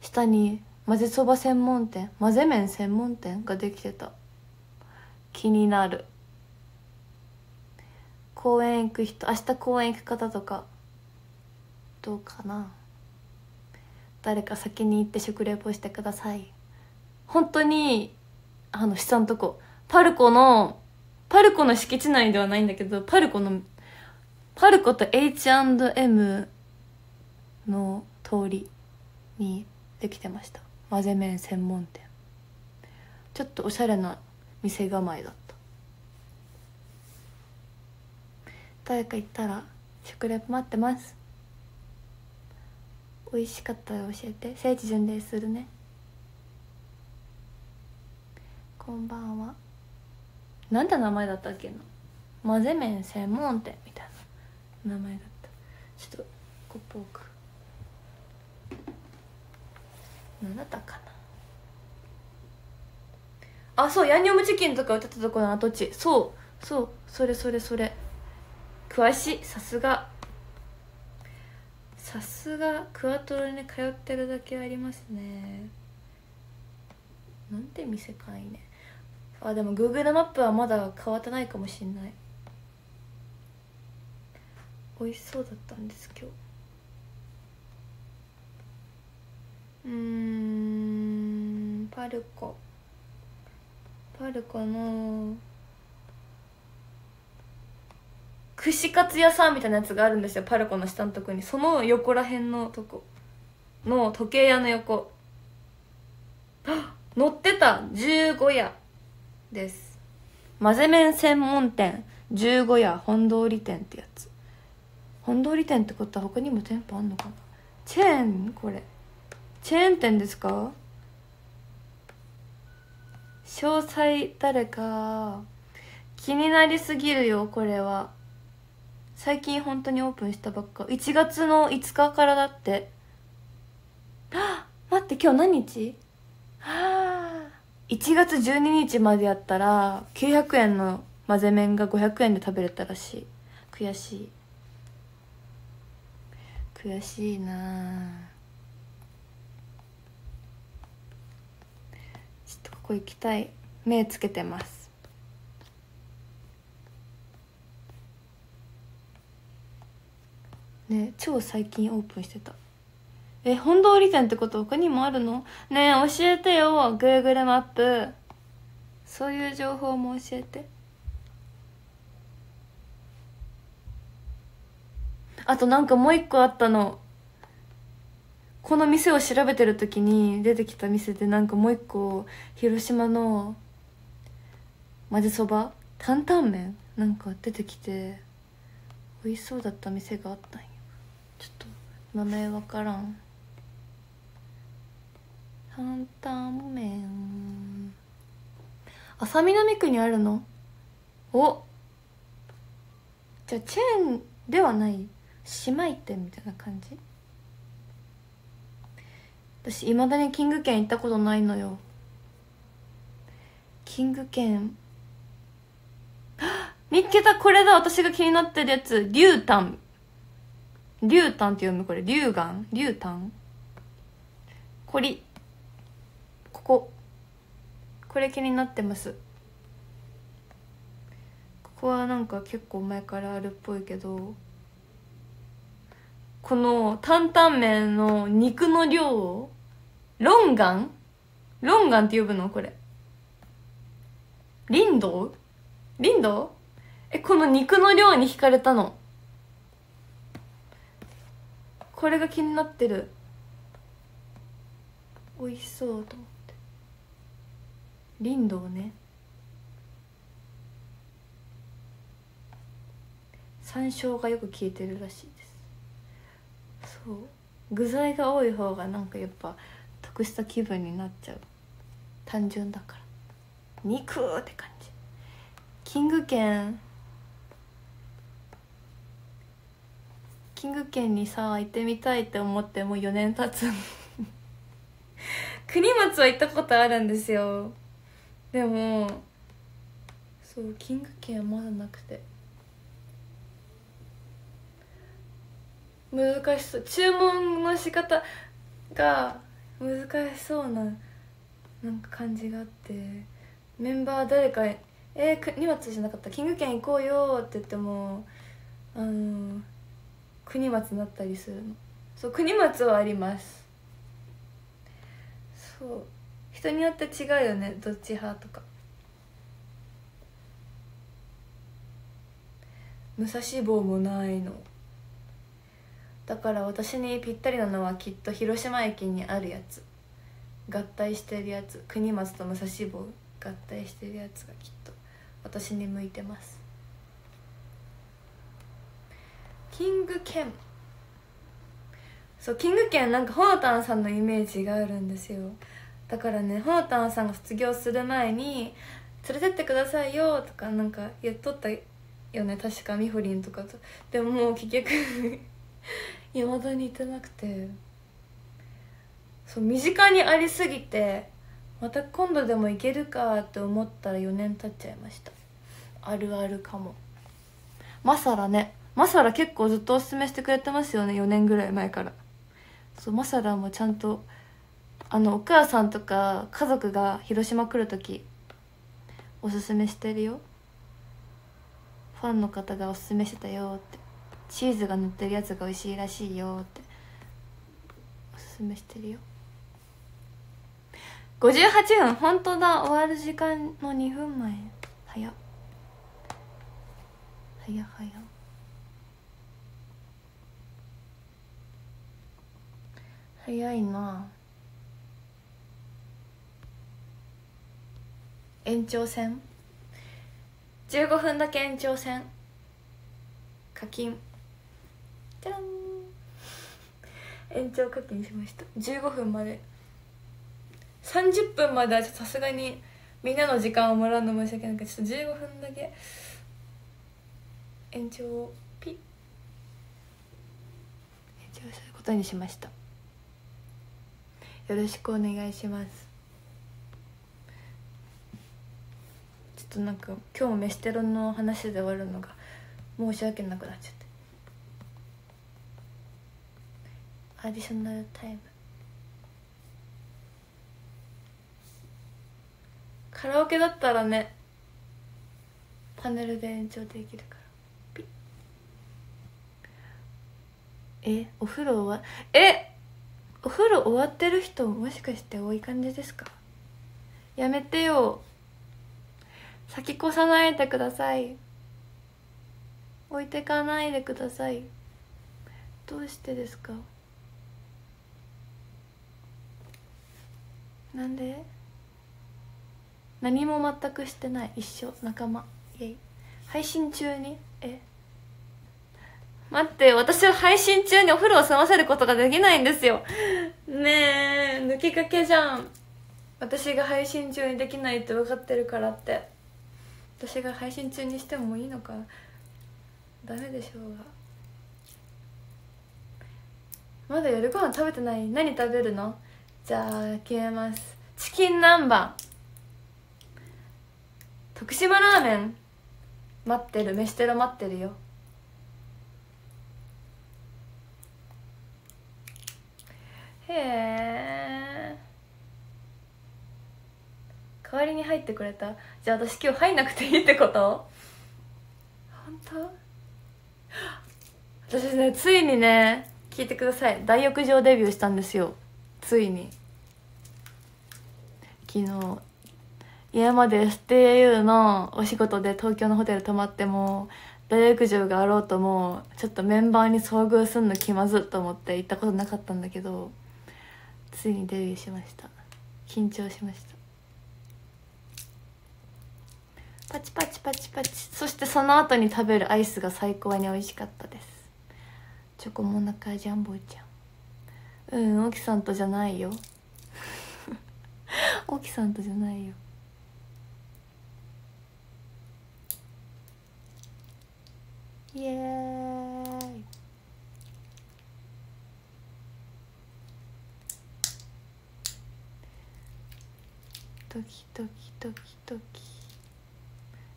下に混ぜそば専門店混ぜ麺専門店ができてた。気になる。公園行く人明日公園行く方とかどうかな。誰か先に行って食レポしてください。本当にあの下のとこ。パルコのパルコの敷地内ではないんだけどパルコのパルコと H&M の通りにできてました。混ぜ麺専門店。ちょっとおしゃれな店構えだった。誰か行ったら食レポ待ってます。美味しかったら教えて。聖地巡礼するね。こんばんは。なんて名前だったっけ？な混ぜ麺専門店みたいな名前だった。ちょっとコップ置く。何だったかな？あそうヤンニョムチキンとか売ったとこの跡地。そうそうそれそれそれ。詳しい。さすが。さすがクワトロに通ってるだけありますね。なんて店かいね。あでも Google マップはまだ変わってないかもしんない。美味しそうだったんです今日。うんパルコ。パルコの串カツ屋さんみたいなやつがあるんですよパルコの下のとこに。その横らへんのとこ。の時計屋の横。乗ってた十五夜です。混ぜ麺専門店。十五夜本通り店ってやつ。本通り店ってことは他にも店舗あんのかな？チェーンこれ。チェーン店ですか？詳細誰か。気になりすぎるよこれは。最近本当にオープンしたばっか。1月の5日からだって。あ待って今日何日？はあ1月12日までやったら900円の混ぜ麺が500円で食べれたらしい。悔しい。悔しいなちょっとこ行きたい。目つけてます。ね超最近オープンしてた。え本通り店ってこと他にもあるの？ねえ教えてよ。Google マップ。そういう情報も教えて。あとなんかもう一個あったの。この店を調べてる時に出てきた店でなんかもう一個広島の混ぜそば担々麺なんか出てきて美味しそうだった店があったんよ。ちょっと名前わからん。担々麺。浅南区にあるの？お。じゃあチェーンではない。姉妹店みたいな感じ？私いまだにキング軒行ったことないのよ。キング軒 見つけたこれだ。私が気になってるやつ。竜丹。竜丹って読むこれ。竜眼？竜丹？こり。ここ。これ気になってます。ここはなんか結構前からあるっぽいけど。この担々麺の肉の量をロンガン？ロンガンって呼ぶの？これ。リンドウ？リンドウ？えこの肉の量に惹かれたの？これが気になってる。美味しそうと思って。リンドウね。山椒がよく効いてるらしいです。そう。具材が多い方がなんかやっぱした気分になっちゃう。単純だから。肉って感じ。キング軒キング軒にさ行ってみたいって思ってもう4年経つ。国松は行ったことあるんですよ。でもそうキング軒はまだなくて。難しそう。注文の仕方が難しそうななんか感じがあってメンバー誰か「えー、荷物じゃなかったキング券行こうよ」って言ってもあの国松になったりするの。そう国松はあります。そう。人によって違うよねどっち派とか。武蔵坊もないの。だから私にぴったりなのはきっと広島駅にあるやつ。合体してるやつ。国松と武蔵坊合体してるやつがきっと。私に向いてます。キングケン。そうキングケンなんかほのたんさんのイメージがあるんですよ。だからねほのたんさんが卒業する前に「連れてってくださいよ」とかなんか言っとったよね。確かみほりんとかと。でももう結局いまだに行ってなくてそう身近にありすぎてまた今度でも行けるかって思ったら4年経っちゃいました。あるあるかも。マサラね。マサラ結構ずっとおすすめしてくれてますよね4年ぐらい前から。そうマサラもちゃんとあのお母さんとか家族が広島来る時おすすめしてるよ。ファンの方がおすすめしてたよって。チーズが乗ってるやつが美味しいらしいよって。おすすめしてるよ。58分本当だ。終わる時間の2分前。早っ。早早早いな。延長戦15分だけ延長戦課金。ゃん。延長課金しました。15分まで。30分まではさすがにみんなの時間をもらうの申し訳ないけどちょっと15分だけ。延長をピッ。延長することにしました。よろしくお願いします。ちょっとなんか今日飯テロの話で終わるのが申し訳なくなっちゃってアディショナルタイムカラオケだったらねパネルで延長できるから。ピッ。えお風呂は？えお風呂終わってる人もしかして多い感じですか？やめてよ。先越さないでください。置いてかないでください。どうしてですか？なんで？何も全くしてない。一緒仲間。イエイ。配信中に？え？待って私は配信中にお風呂を済ませることができないんですよ。ねえ抜きかけじゃん。私が配信中にできないって分かってるからって。私が配信中にしてもいいのか。ダメでしょうが。まだ夜ご飯食べてない？何食べるの？じゃあ決めます。チキン南蛮。徳島ラーメン。待ってる。飯テロ待ってるよ。へえ代わりに入ってくれた。じゃあ私今日入んなくていいってこと？本当？私ねついにね聞いてください。大浴場デビューしたんですよ。ついに昨日今まで STU のお仕事で東京のホテル泊まっても大浴場があろうともちょっとメンバーに遭遇すんの気まずと思って行ったことなかったんだけどついにデビューしました。緊張しました。パチパチパチパチ。そしてその後に食べるアイスが最高に美味しかったです。チョコモナカジャンボちゃん。うん沖さんとじゃないよ。沖さんとじゃないよ。イエーイ。ドキドキドキドキ。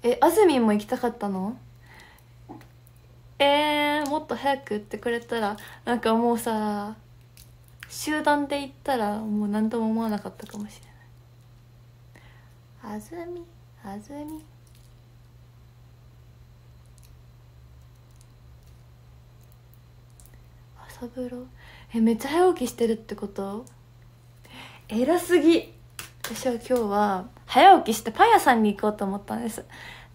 えあずみんも行きたかったの？えー、もっと早く言ってくれたらなんかもうさ集団で行ったらもう何とも思わなかったかもしれないあずみあずみ。朝風呂？えめっちゃ早起きしてるってこと？偉すぎ。私は今日は早起きしてパン屋さんに行こうと思ったんです。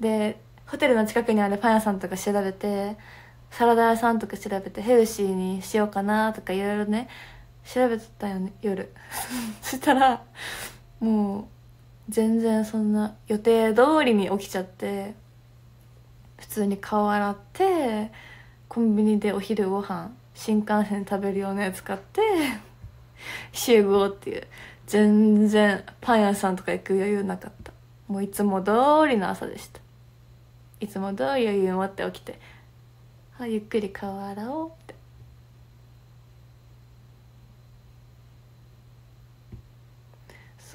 でホテルの近くにあるパン屋さんとか調べてサラダ屋さんとか調べてヘルシーにしようかなとかいろいろね調べてたよね夜。そしたらもう全然そんな予定通りに起きちゃって普通に顔洗ってコンビニでお昼ご飯新幹線食べるようなやつ買って集合っていう全然パン屋さんとか行く余裕なかった。もういつも通りの朝でした。いつも通り余裕持って起きてあゆっくり顔洗おうって。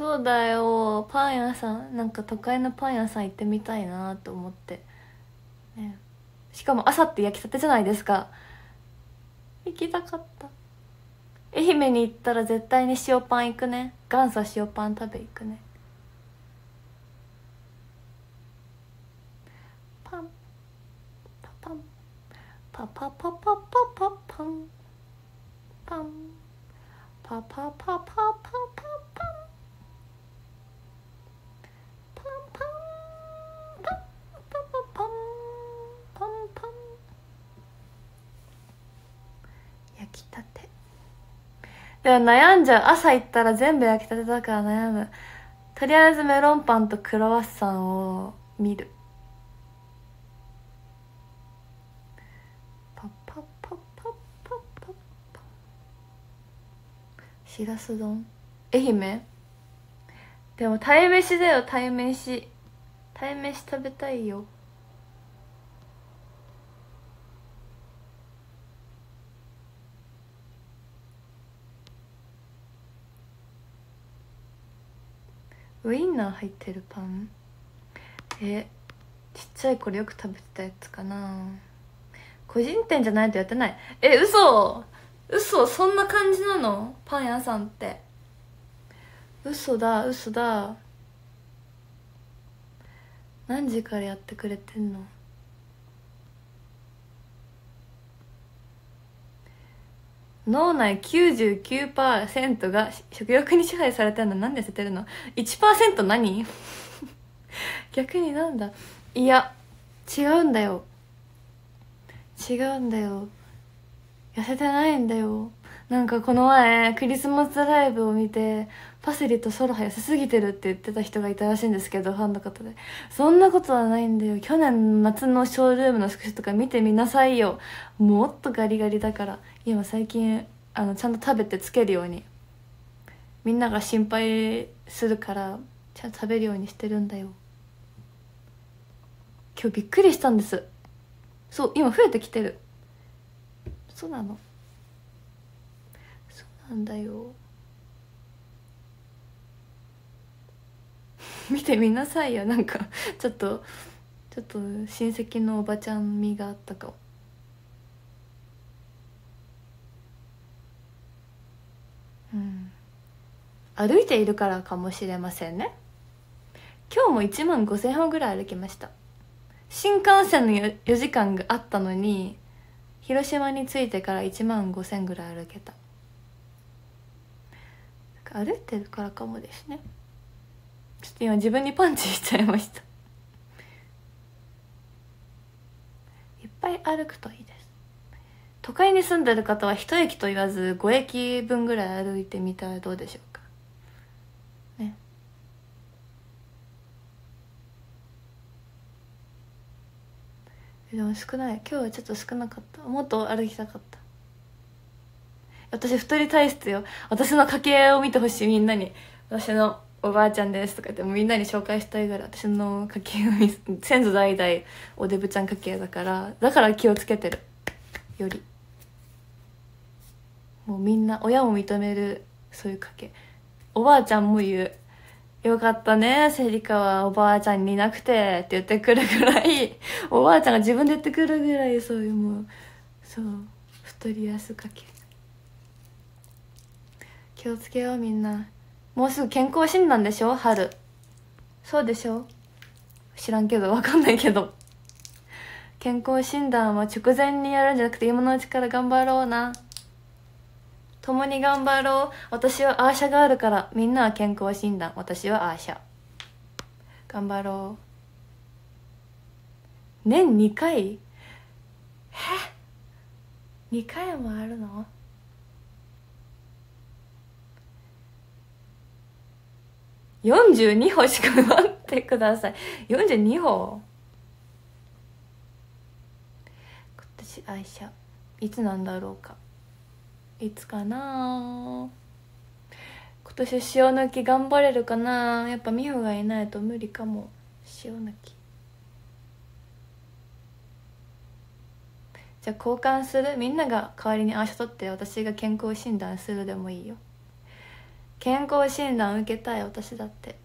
そうだよ。パン屋さんなんか都会のパン屋さん行ってみたいなと思って。ね。しかも朝って焼きたてじゃないですか。行きたかった。愛媛に行ったら絶対に塩パン行くね。元祖塩パン食べ行くね。パン。パパン。パパパパパパパン。パンパパパパパパパンパンパンパンパパパンパンパン焼きたて。でも悩んじゃう。朝行ったら全部焼きたてだから悩む。とりあえずメロンパンとクロワッサンを見る。パッパッパッパッパッパッパしらす丼愛媛でも鯛めしだよ鯛めし鯛めし食べたいよウインナー入ってるパン？えちっちゃい頃よく食べてたやつかな？個人店じゃないとやってない。え嘘！嘘！そんな感じなの？パン屋さんって。嘘だ嘘だ。何時からやってくれてんの？脳内99%が食欲に支配されてるの。なんで捨ててるの ?1% 何？逆になんだ？いや違うんだよ。違うんだよ。痩せてないんだよ。なんかこの前クリスマスライブを見てパセリとソロハ痩せすぎてるって言ってた人がいたらしいんですけどファンの方で。そんなことはないんだよ。去年夏のショールームのスクショとか見てみなさいよ。もっとガリガリだから。今最近あのちゃんと食べてつけるように。みんなが心配するからちゃんと食べるようにしてるんだよ。今日びっくりしたんです。そう今増えてきてる。そうなの。なんだよ。見てみなさいよ。なんかちょっとちょっと親戚のおばちゃん味があったかも。うん。歩いているからかもしれませんね。今日も1万5000歩ぐらい歩きました。新幹線の 4, 4時間があったのに広島に着いてから1万5000ぐらい歩けた。歩いてるからかもですね。ちょっと今自分にパンチしちゃいました。いっぱい歩くといいです。都会に住んでる方は一駅と言わず5駅分ぐらい歩いてみたらどうでしょうか。ね。でも少ない。今日はちょっと少なかった。もっと歩きたかった。私太り体質よ。私の家系を見てほしいみんなに。私のおばあちゃんですとか言ってみんなに紹介したいぐらい私の家系を見先祖代々おデブちゃん家系だからだから気をつけてる。より。もうみんな親も認めるそういう家系。おばあちゃんも言う。よかったね、セリカは。おばあちゃんにいなくてって言ってくるぐらい、おばあちゃんが自分で言ってくるぐらい、そういうもう、そう、太りやすかけ。気をつけようみんな。もうすぐ健康診断でしょ？春。そうでしょ？知らんけどわかんないけど。健康診断は直前にやるんじゃなくて今のうちから頑張ろうな。共に頑張ろう。私はアーシャがあるからみんなは健康診断。私はアーシャ。頑張ろう。年2回？え？2回もあるの？42歩しか待ってください。42歩？今年愛車いつなんだろうか。いつかな？今年塩抜き頑張れるかな？やっぱ美穂がいないと無理かも。塩抜きじゃあ交換する？みんなが代わりにあし取って私が健康診断するでもいいよ。健康診断受けたい私だって。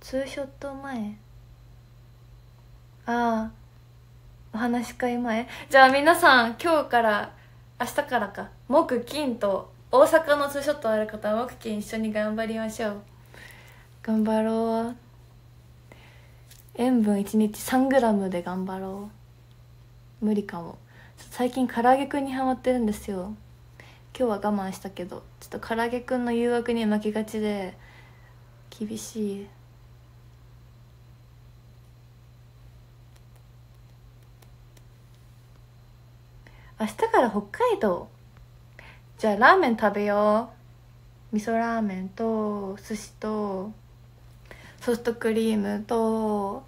ツーショット前。ああ。お話し会前。じゃあ皆さん今日から明日からか。木金と大阪のツーショットある方は木金一緒に頑張りましょう。頑張ろう。塩分1日 3g で頑張ろう。無理かも。最近唐揚げくんにハマってるんですよ。今日は我慢したけどちょっと唐揚げくんの誘惑に負けがちで厳しい。明日から北海道。じゃあラーメン食べよう。味噌ラーメンと寿司とソフトクリームと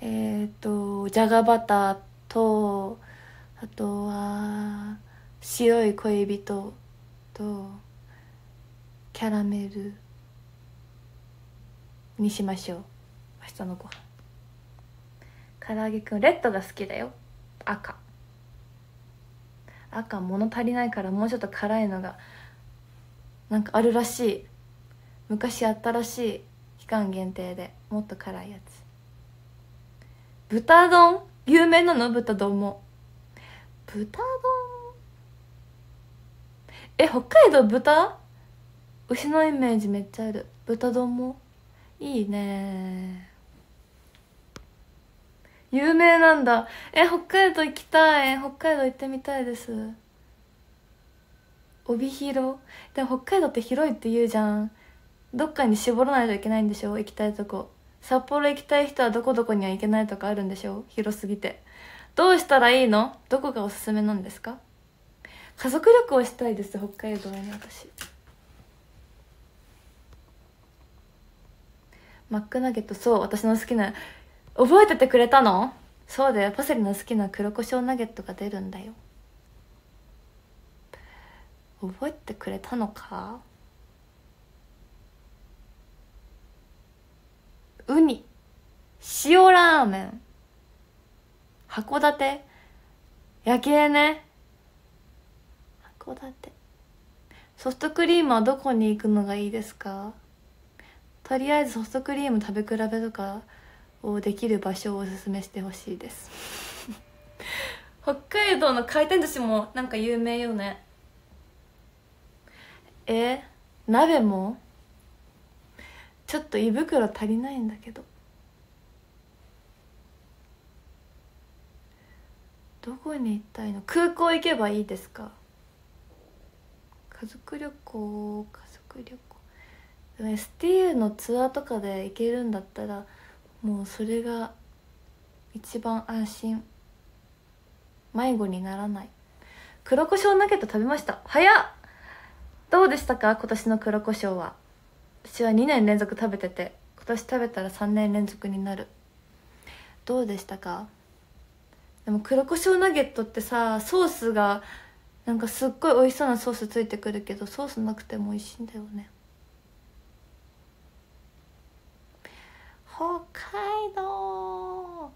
えっ、ー、とじゃがバターとあとは白い恋人とキャラメルにしましょう。明日のご飯。唐揚げくんレッドが好きだよ。赤。赤物足りないからもうちょっと辛いのがなんかあるらしい。昔あったらしい。期間限定で。もっと辛いやつ。豚丼？有名なの？豚丼も。豚丼？え北海道豚？牛のイメージめっちゃある。豚丼も？いいね。有名なんだ。え北海道行きたい。北海道行ってみたいです。帯広？でも北海道って広いって言うじゃん。どっかに絞らないといけないんでしょ？行きたいとこ。札幌行きたい人はどこどこには行けないとかあるんでしょ？広すぎて。どうしたらいいの？どこがおすすめなんですか？家族旅行したいです北海道に私。マックナゲット。そう私の好きな覚えててくれたの？そうだよ。パセリの好きな黒胡椒ナゲットが出るんだよ。覚えてくれたのか？ウニ。塩ラーメン。函館？夜景ね。函館。ソフトクリームはどこに行くのがいいですか？とりあえずソフトクリーム食べ比べとかをできる場所をおすすめしてほしいです。北海道の回転寿司もなんか有名よね。え？鍋も？ちょっと胃袋足りないんだけどどこに行ったいの？空港行けばいいですか？家族旅行家族旅行。STU のツアーとかで行けるんだったらもうそれが一番安心。迷子にならない。黒胡椒ナゲット食べました。早っ！どうでしたか？今年の黒胡椒は。私は2年連続食べてて今年食べたら3年連続になる。どうでしたか？でも黒胡椒ナゲットってさソースがなんかすっごい美味しそうなソースついてくるけどソースなくても美味しいんだよね。北海道。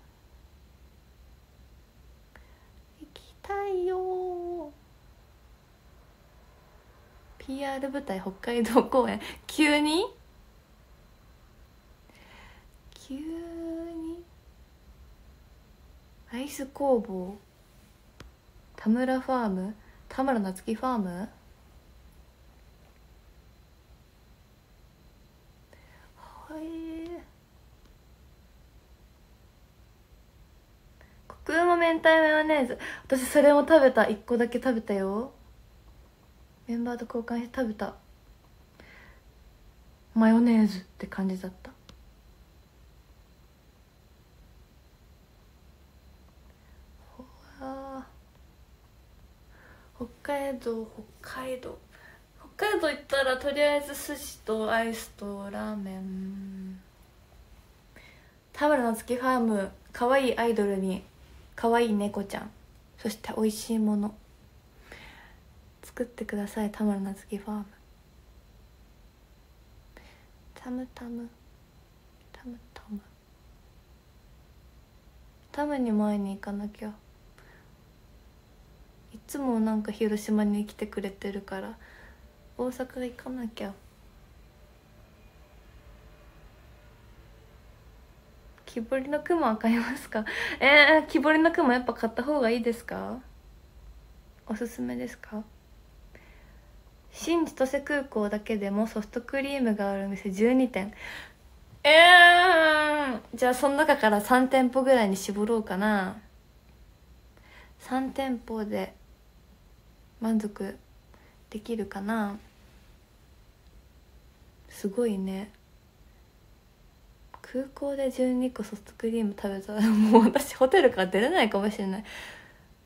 行きたいよ。PR 舞台北海道公演。急に？急にアイス工房。田村ファーム？田村夏樹ファーム？はい。コクうま明太マヨネーズ。私それも食べた。1個だけ食べたよ。メンバーと交換して食べた。マヨネーズって感じだったほわ北海道北海道。北海道行ったらとりあえず寿司とアイスとラーメン。田村の月ファーム可愛いいアイドルに可愛いい猫ちゃん。そして美味しいもの。作ってください田村夏樹ファーム。タムタム。タムタム。タムに前に行かなきゃ。つもなんか広島に来てくれてるから大阪行かなきゃ。木彫りの雲わかりますか？えー、木彫りの雲やっぱ買った方がいいですか？おすすめですか？新千歳空港だけでもソフトクリームがある店12店えー、じゃあその中から3店舗ぐらいに絞ろうかな。3店舗で満足できるかな？すごいね。空港で12個ソフトクリーム食べたらもう 私ホテルから出れないかもしれない。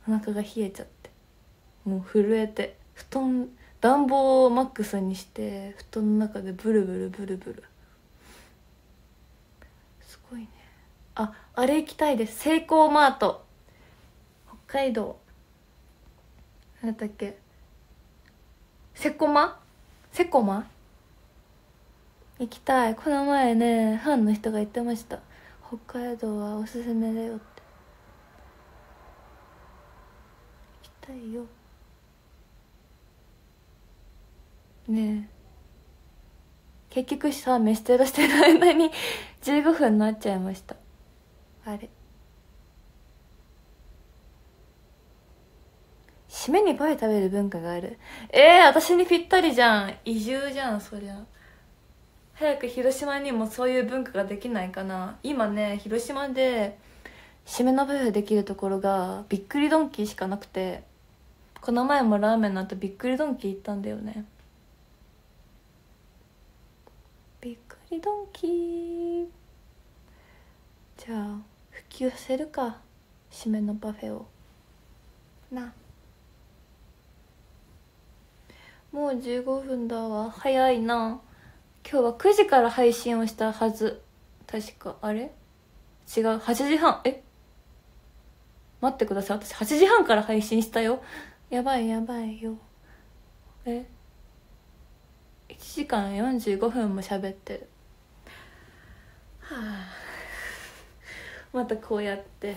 お腹が冷えちゃって。もう震えて。布団暖房をマックスにして布団の中でブルブルブルブル。すごいね。ああれ行きたいです。セイコーマート。北海道。何だっけ？セコマ？セコマ？行きたい。この前ねファンの人が言ってました。北海道はおすすめだよって。行きたいよ。ねえ。結局さ飯テロしてる間に 15分になっちゃいました。あれ。締めにパイ食べる文化がある。えー、私にぴったりじゃん。移住じゃんそりゃ。早く広島にもそういう文化ができないかな。今ね広島で締めのブフできるところがびっくりドンキーしかなくて。この前もラーメンの後びっくりドンキー行ったんだよね。びっくりドンキー。じゃあ普及させるか。締めのパフェを。な。もう15分だわ。早いな。今日は9時から配信をしたはず。確か。あれ？違う。8時半。え？待ってください。私8時半から配信したよ。やばいやばいよ。え？1時間45分も喋ってる。はあ。またこうやって。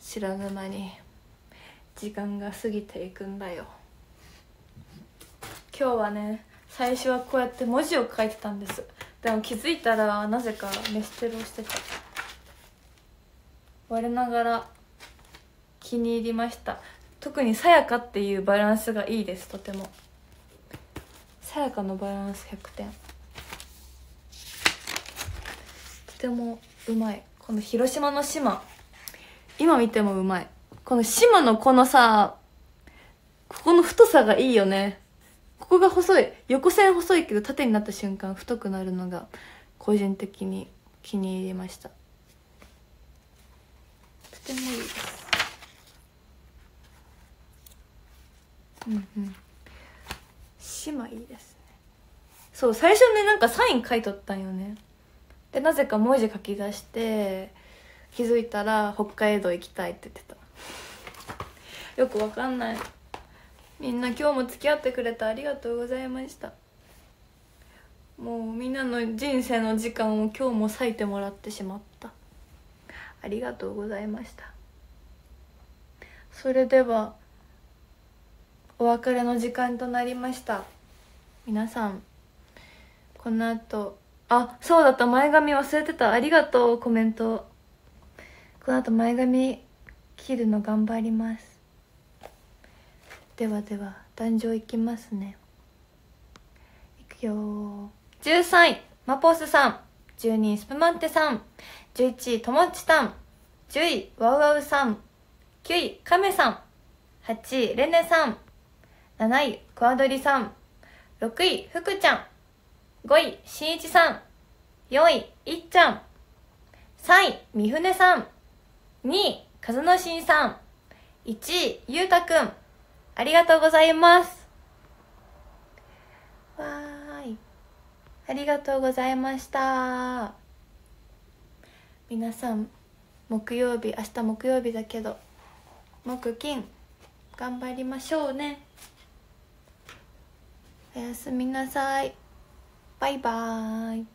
知らぬ間に時間が過ぎていくんだよ。今日はね最初はこうやって文字を書いてたんです。でも気づいたらなぜか飯テロしてた。我ながら気に入りました。特にさやかっていうバランスがいいですとても。さやかのバランス100点。とてもうまい。この広島の島。今見てもうまい。この島のこのさここの太さがいいよね。ここが細い横線細いけど縦になった瞬間太くなるのが個人的に気に入りました。とてもいいです。うんうん。島いいですね。そう最初ねなんかサイン書いとったんよね。でなぜか文字書き出して気づいたら北海道行きたいって言ってた。よくわかんない。みんな今日も付き合ってくれてありがとうございました。もうみんなの人生の時間を今日も割いてもらってしまった。ありがとうございました。それではお別れの時間となりました。皆さんこの後あそうだった。前髪忘れてた。ありがとう。コメント。この後前髪切るの頑張ります。ではでは壇上いきますね。いくよ。13位マポスさん。12位スプマンテさん。11位ともちさん。10位ワウワウさん。9位カメさん。8位レネさん。7位クワドリさん。6位ふくちゃん。5位しんいちさん。4位いっちゃん。3位みふねさん。2位かずのしんさん。1位ゆうたくん。ありがとうございます。わーい。ありがとうございました。皆さん木曜日明日木曜日だけど木金頑張りましょうね。おやすみなさい。バイバーイ。